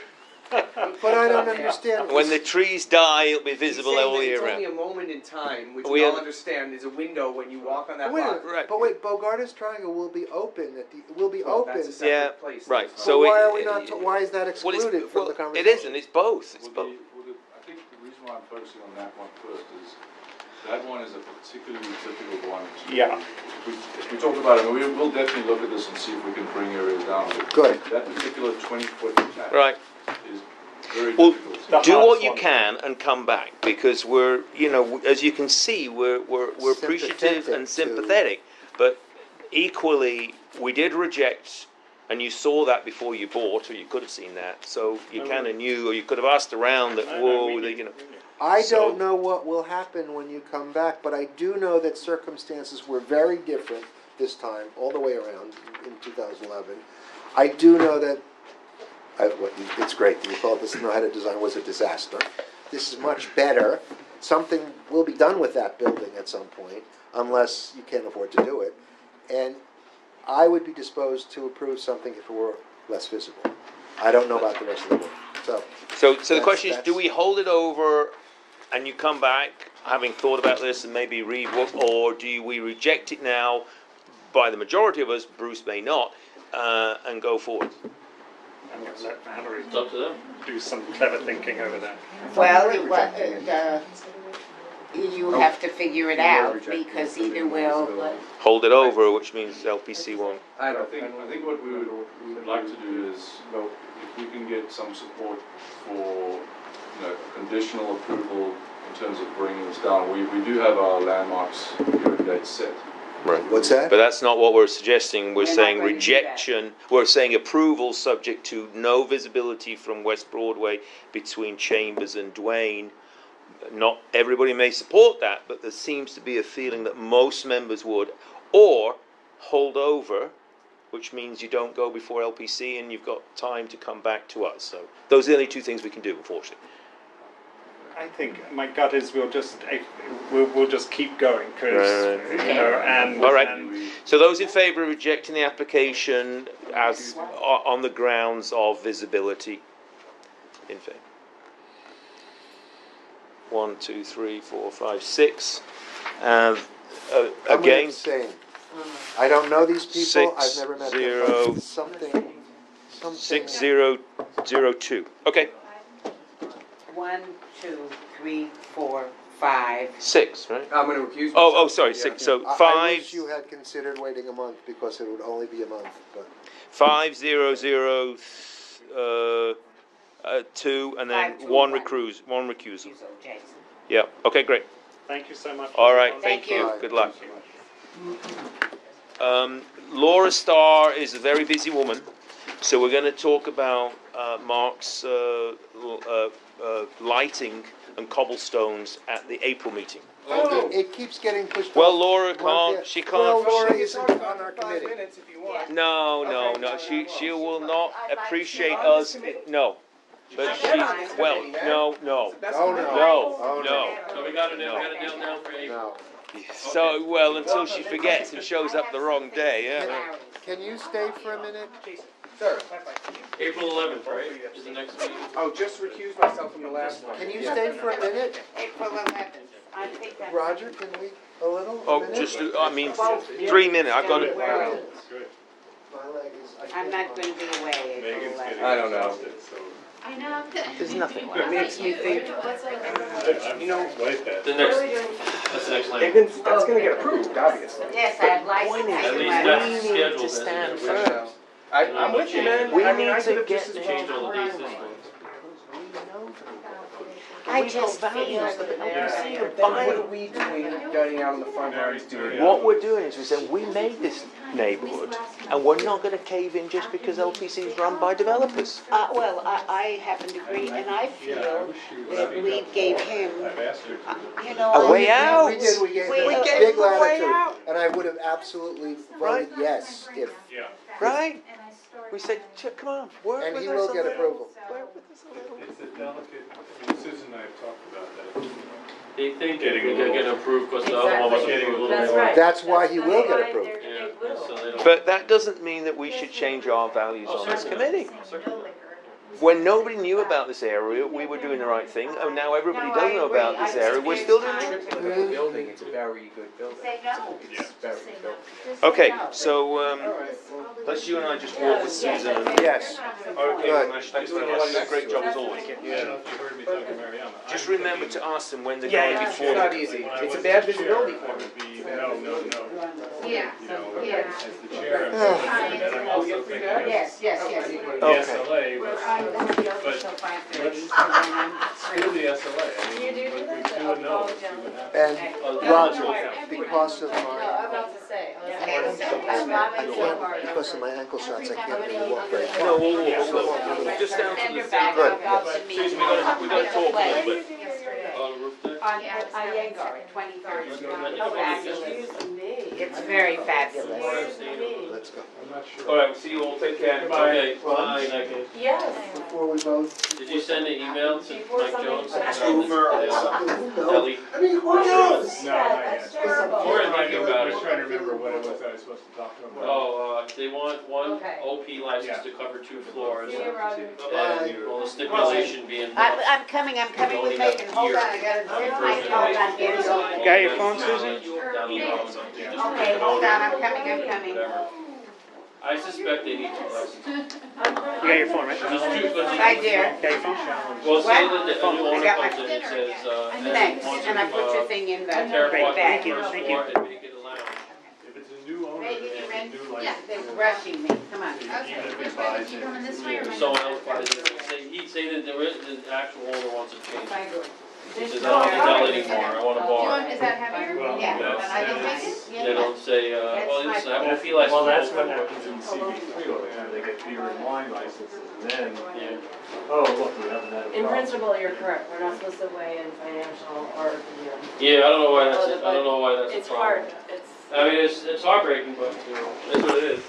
Speaker 4: But I don't understand.
Speaker 3: When the trees die, it'll be
Speaker 1: He's
Speaker 3: visible
Speaker 1: saying
Speaker 3: all
Speaker 1: that
Speaker 3: year
Speaker 1: it's
Speaker 3: round.
Speaker 1: only a moment in time, which
Speaker 3: We
Speaker 1: we all
Speaker 3: have-
Speaker 1: understand is a window when you walk on that
Speaker 4: Wait a
Speaker 1: block.
Speaker 3: Right.
Speaker 4: but wait, Bogardus Triangle will be open at the, will be
Speaker 1: Well,
Speaker 4: open.
Speaker 1: That's a separate
Speaker 3: Yeah,
Speaker 1: place.
Speaker 3: right,
Speaker 1: That's
Speaker 3: so
Speaker 4: So why
Speaker 3: it-
Speaker 4: are we not,
Speaker 3: it-
Speaker 4: why is that
Speaker 3: Well, it's-
Speaker 4: excluded from
Speaker 3: well,
Speaker 4: the
Speaker 3: It
Speaker 4: conversation?
Speaker 3: isn't, it's both, it's
Speaker 9: Well,
Speaker 3: both.
Speaker 9: the, well, the, I think the reason why I'm focusing on that one first is, that one is a particularly difficult one to.
Speaker 5: Yeah.
Speaker 9: We, if we talk about it, we, we'll definitely look at this and see if we can bring areas down. but
Speaker 4: Good.
Speaker 9: That particular twenty foot patch.
Speaker 3: Right,
Speaker 9: Is very
Speaker 3: Well,
Speaker 9: difficult.
Speaker 3: Do what you can and come back because we're, you know, as you can see, we're, we're, we're appreciative and
Speaker 4: Sympathetic to-
Speaker 3: sympathetic. But equally, we did reject, and you saw that before you bought, or you could have seen that. So you
Speaker 5: No,
Speaker 3: kind
Speaker 5: we-
Speaker 3: of knew, or you could have asked around that,
Speaker 5: No, no,
Speaker 3: whoa,
Speaker 5: we
Speaker 3: that,
Speaker 5: knew,
Speaker 3: you know.
Speaker 4: I
Speaker 3: So-
Speaker 4: don't know what will happen when you come back, but I do know that circumstances were very different this time, all the way around in 2011. I do know that, I, what, it's great that you thought this know how to design was a disaster. This is much better. Something will be done with that building at some point, unless you can't afford to do it. And I would be disposed to approve something if it were less visible. I don't know about the rest of the board, so.
Speaker 3: So, so the
Speaker 4: That's-
Speaker 3: question is, do
Speaker 4: that's-
Speaker 3: we hold it over and you come back having thought about this and maybe read what, or do we reject it now by the majority of us, Bruce may not, uh, and go forward?
Speaker 5: I'm going to let Valerie
Speaker 8: It's up to them.
Speaker 5: do some clever thinking over there.
Speaker 2: Well, it wa- uh, you have to figure it out, because either we'll,
Speaker 3: Hold it over, which means LPC won't.
Speaker 1: I
Speaker 9: I
Speaker 1: don't
Speaker 9: think, I think what we would, we would like to do is, well, if we can get some support for, you know, conditional approval in terms of bringing this down. We, we do have our landmarks hearing date set.
Speaker 3: Right.
Speaker 4: What's that?
Speaker 3: But that's not what we're suggesting. We're
Speaker 2: We're not
Speaker 3: saying
Speaker 2: going to do that.
Speaker 3: rejection, we're saying approval subject to no visibility from West Broadway between Chambers and Duane. Not everybody may support that, but there seems to be a feeling that most members would, or hold over, which means you don't go before LPC and you've got time to come back to us. So those are the only two things we can do, unfortunately.
Speaker 5: I think my gut is we'll just eh, we'll, we'll just keep going because
Speaker 3: Right,
Speaker 5: you know and
Speaker 3: All right.
Speaker 5: and
Speaker 3: So those in favour of rejecting the application as, on the grounds of visibility? In favour? One, two, three, four, five, six. And, uh,
Speaker 4: I'm
Speaker 3: again.
Speaker 4: I don't know these people, I've
Speaker 3: Six,
Speaker 4: never met
Speaker 3: zero,
Speaker 4: them, something, something.
Speaker 3: six, zero, zero, two. Okay,
Speaker 2: one, two, three, four, five.
Speaker 3: six, right?
Speaker 1: I'm gonna recuse myself.
Speaker 3: Oh, oh, sorry,
Speaker 1: Yeah.
Speaker 3: six, so
Speaker 4: I- I
Speaker 3: five,
Speaker 4: wish you had considered waiting a month, because it would only be a month, but.
Speaker 3: five, zero, zero, uh, uh, two, and then
Speaker 2: Five, two,
Speaker 3: one
Speaker 2: one.
Speaker 3: recuse, one recusal.
Speaker 2: Use old Jason.
Speaker 3: Yeah, okay, great.
Speaker 5: thank you so much.
Speaker 3: All right, thank
Speaker 2: Thank
Speaker 3: you,
Speaker 4: you.
Speaker 3: good luck. Um, Laura Starr is a very busy woman, so we're going to talk about uh, Mark's uh, l- uh, uh, lighting and cobblestones at the April meeting.
Speaker 4: It, it keeps getting pushed off.
Speaker 3: Well, Laura
Speaker 4: Month
Speaker 3: can't. She can't.
Speaker 4: Laura isn't on our committee.
Speaker 1: if you want.
Speaker 3: No, no,
Speaker 1: Okay.
Speaker 3: no. She she will not
Speaker 7: I'd like to
Speaker 3: appreciate us. No, but
Speaker 1: should
Speaker 3: she.
Speaker 1: be on this
Speaker 3: Well, no, no,
Speaker 4: Oh, no.
Speaker 3: No,
Speaker 4: Oh,
Speaker 3: no.
Speaker 8: So we got it, we got it nailed down for April.
Speaker 4: No.
Speaker 3: So well until she forgets and shows up the wrong day. Yeah.
Speaker 4: Can you stay for a minute?
Speaker 1: Sir,
Speaker 8: April eleventh, right, is the next meeting?
Speaker 1: oh, just recuse myself from the last one.
Speaker 4: Can you stay for a minute?
Speaker 2: April eleventh. I think that's.
Speaker 4: Roger, can we, a little, a
Speaker 3: Oh,
Speaker 4: minute?
Speaker 3: just I mean, three minutes. I've got it.
Speaker 4: My leg is- I
Speaker 2: I'm
Speaker 4: can't-
Speaker 2: not going to be away April
Speaker 10: Megan's getting
Speaker 2: eleventh.
Speaker 1: I don't know.
Speaker 10: exhausted, so.
Speaker 12: I know.
Speaker 3: There's nothing like
Speaker 1: It makes me think, you know,
Speaker 10: Like that.
Speaker 8: The next, that's the next
Speaker 1: they've
Speaker 8: line.
Speaker 1: been, that's gonna get approved, obviously.
Speaker 2: Yes, I have license.
Speaker 8: At least that's
Speaker 3: We need
Speaker 8: scheduled.
Speaker 3: to
Speaker 8: as
Speaker 3: stand
Speaker 8: which-
Speaker 3: firm.
Speaker 1: I, I'm with you, man.
Speaker 3: We
Speaker 1: I mean,
Speaker 3: need
Speaker 1: I
Speaker 3: to
Speaker 1: could have
Speaker 3: get
Speaker 1: just as well.
Speaker 8: Change all the dates this one.
Speaker 2: I just feel
Speaker 1: What are we doing, getting out on the front lines doing?
Speaker 3: What we're doing is we're saying we made this neighbourhood, and we're not going to cave in just because LPC is run by developers.
Speaker 2: Uh, well, I, I happen to agree, and I feel that we gave him,
Speaker 10: I've asked
Speaker 2: uh, you know.
Speaker 3: A way out.
Speaker 4: We did, we gave
Speaker 2: We
Speaker 4: them a
Speaker 2: gave
Speaker 4: big
Speaker 3: them a way
Speaker 4: latitude,
Speaker 3: out.
Speaker 4: and I would have absolutely voted yes if,
Speaker 10: Yeah.
Speaker 3: Right? We said, "Ch- come on, work
Speaker 4: and
Speaker 3: with
Speaker 4: he
Speaker 3: us
Speaker 4: will
Speaker 3: a
Speaker 4: get
Speaker 3: little.
Speaker 4: approval.
Speaker 3: Work with us a little.
Speaker 10: It's a delicate, I Susan and I have talked about that.
Speaker 8: They think
Speaker 10: Getting
Speaker 8: we
Speaker 10: a
Speaker 8: can
Speaker 10: little-
Speaker 8: get approved, because the other one was
Speaker 10: Getting a
Speaker 8: approved.
Speaker 10: little
Speaker 11: That's right.
Speaker 4: That's why he will get approved.
Speaker 8: Yeah, so they don't.
Speaker 3: But that doesn't mean that we should change our values
Speaker 8: Oh,
Speaker 3: on this
Speaker 8: certainly.
Speaker 3: committee.
Speaker 8: Certainly.
Speaker 3: When nobody knew about this area, we were doing the right thing, and now everybody
Speaker 2: No,
Speaker 3: does
Speaker 2: I
Speaker 3: know about this
Speaker 2: I
Speaker 3: area, we're still doing
Speaker 2: time
Speaker 3: it.
Speaker 1: The building it's a very good building.
Speaker 2: Say no.
Speaker 1: It's very good building.
Speaker 12: Just say
Speaker 3: Okay,
Speaker 12: no.
Speaker 3: so um, let's you and I just walk with Susan. and-
Speaker 4: Yes.
Speaker 3: Okay,
Speaker 4: Good.
Speaker 3: Ramesh, thanks very much. Great job as always.
Speaker 10: I don't know if you heard me talking to Mariana.
Speaker 3: Just remember to ask them when they're
Speaker 1: Yeah,
Speaker 3: going
Speaker 1: yeah,
Speaker 3: before.
Speaker 1: it's not easy.
Speaker 10: When I
Speaker 1: It's a
Speaker 10: was
Speaker 1: bad
Speaker 10: the
Speaker 1: visibility
Speaker 10: chair,
Speaker 1: for me.
Speaker 10: would be, no, no, no.
Speaker 2: Yeah,
Speaker 10: You know,
Speaker 2: yeah.
Speaker 10: as the chair, I'm
Speaker 2: Yeah.
Speaker 10: thinking that I'm also thinking of
Speaker 2: Yes, yes, yes.
Speaker 10: the
Speaker 4: Okay.
Speaker 10: SLA,
Speaker 2: We're
Speaker 10: but
Speaker 2: on the field
Speaker 10: But
Speaker 2: until five thirty,
Speaker 10: let's
Speaker 2: then I'm
Speaker 10: still
Speaker 2: free.
Speaker 10: the SLA. I mean,
Speaker 7: You do
Speaker 10: we-
Speaker 7: do
Speaker 10: we
Speaker 7: that?
Speaker 10: do
Speaker 7: I'll
Speaker 10: it now,
Speaker 7: follow
Speaker 10: see what happens.
Speaker 4: And
Speaker 2: Okay.
Speaker 4: Roger, because of my,
Speaker 11: about to say, I was
Speaker 2: Okay,
Speaker 11: about to
Speaker 2: so
Speaker 11: say,
Speaker 2: that's
Speaker 11: I'm
Speaker 2: not
Speaker 11: not
Speaker 2: my
Speaker 11: my
Speaker 2: fault.
Speaker 11: part.
Speaker 4: because of my ankle shots, I can't really walk very far.
Speaker 3: No, we'll walk, we'll. Just down to
Speaker 2: Send
Speaker 3: the
Speaker 2: her back,
Speaker 3: thing.
Speaker 2: I'll go to me.
Speaker 3: Susan, we gotta, we gotta talk a little bit.
Speaker 2: Yesterday.
Speaker 8: On the roof deck?
Speaker 2: On, on Yangar, twenty-third.
Speaker 8: Excuse me.
Speaker 2: Fabulous.
Speaker 11: me.
Speaker 2: It's very fabulous.
Speaker 4: Let's go.
Speaker 10: I'm not sure.
Speaker 3: All right, we'll see you all. Take care.
Speaker 8: Okay,
Speaker 4: Well,
Speaker 8: bye.
Speaker 11: Yes.
Speaker 4: Before we both.
Speaker 8: Did you send an email to
Speaker 11: Before
Speaker 8: Mike
Speaker 11: something
Speaker 8: Jones?
Speaker 11: happens.
Speaker 8: Ellie?
Speaker 4: I mean, who knows?
Speaker 10: No, not yet.
Speaker 11: That's terrible.
Speaker 8: We're
Speaker 10: I'm
Speaker 8: thinking about
Speaker 10: just
Speaker 8: it.
Speaker 10: trying to remember what it was I was supposed to talk to him about.
Speaker 8: Oh, uh, they want one
Speaker 11: Okay.
Speaker 8: OP license
Speaker 10: Yeah.
Speaker 8: to cover two floors.
Speaker 11: See you, Roger.
Speaker 8: And, well, the stipulation being.
Speaker 2: I'm, I'm coming, I'm coming with Megan, hold on, I gotta, here's my, hold on, here's your.
Speaker 3: Got your phone, Susan?
Speaker 2: Okay, hold on, I'm coming, I'm coming.
Speaker 8: I suspect they need two licenses.
Speaker 3: You got your phone, right?
Speaker 8: Just two, but
Speaker 2: I dare.
Speaker 3: Got your phone?
Speaker 8: Well, say
Speaker 2: What?
Speaker 8: that the new
Speaker 2: I
Speaker 8: owner
Speaker 2: got my-
Speaker 8: comes in and says, uh, and
Speaker 2: Thanks, and I put your
Speaker 8: uh,
Speaker 2: thing in the,
Speaker 8: tear
Speaker 2: right
Speaker 8: apart
Speaker 2: back.
Speaker 8: the first
Speaker 3: thank
Speaker 8: floor and make it a lounge.
Speaker 10: If it's a new owner,
Speaker 2: Megan, you
Speaker 10: it's a new
Speaker 2: Yeah,
Speaker 10: license.
Speaker 2: they're rushing me, come on.
Speaker 10: Even if it buys it.
Speaker 12: Coming this way or am I?
Speaker 8: Someone else buys it, say, he'd say that there is, the actual owner wants to change.
Speaker 2: If I do it.
Speaker 8: He says, I don't want to anymore, I want a
Speaker 2: Do you want,
Speaker 8: bar.
Speaker 2: is that heavier?
Speaker 10: Well,
Speaker 2: Yeah,
Speaker 10: that's-
Speaker 2: I can take it?
Speaker 8: They don't say, uh, well,
Speaker 2: my
Speaker 8: listen, I won't feel like.
Speaker 10: Well, that's what happens in CB three, they get beer and wine licenses, and then,
Speaker 8: Yeah.
Speaker 10: oh, look, we haven't had a
Speaker 11: In
Speaker 10: problem.
Speaker 11: principle, you're correct, we're not supposed to weigh in financial or, you know,
Speaker 8: Yeah, I don't know why that's, I don't know why that's a problem.
Speaker 11: it's hard, it's.
Speaker 8: I mean, it's, it's heartbreaking, but, you know, it's what it is.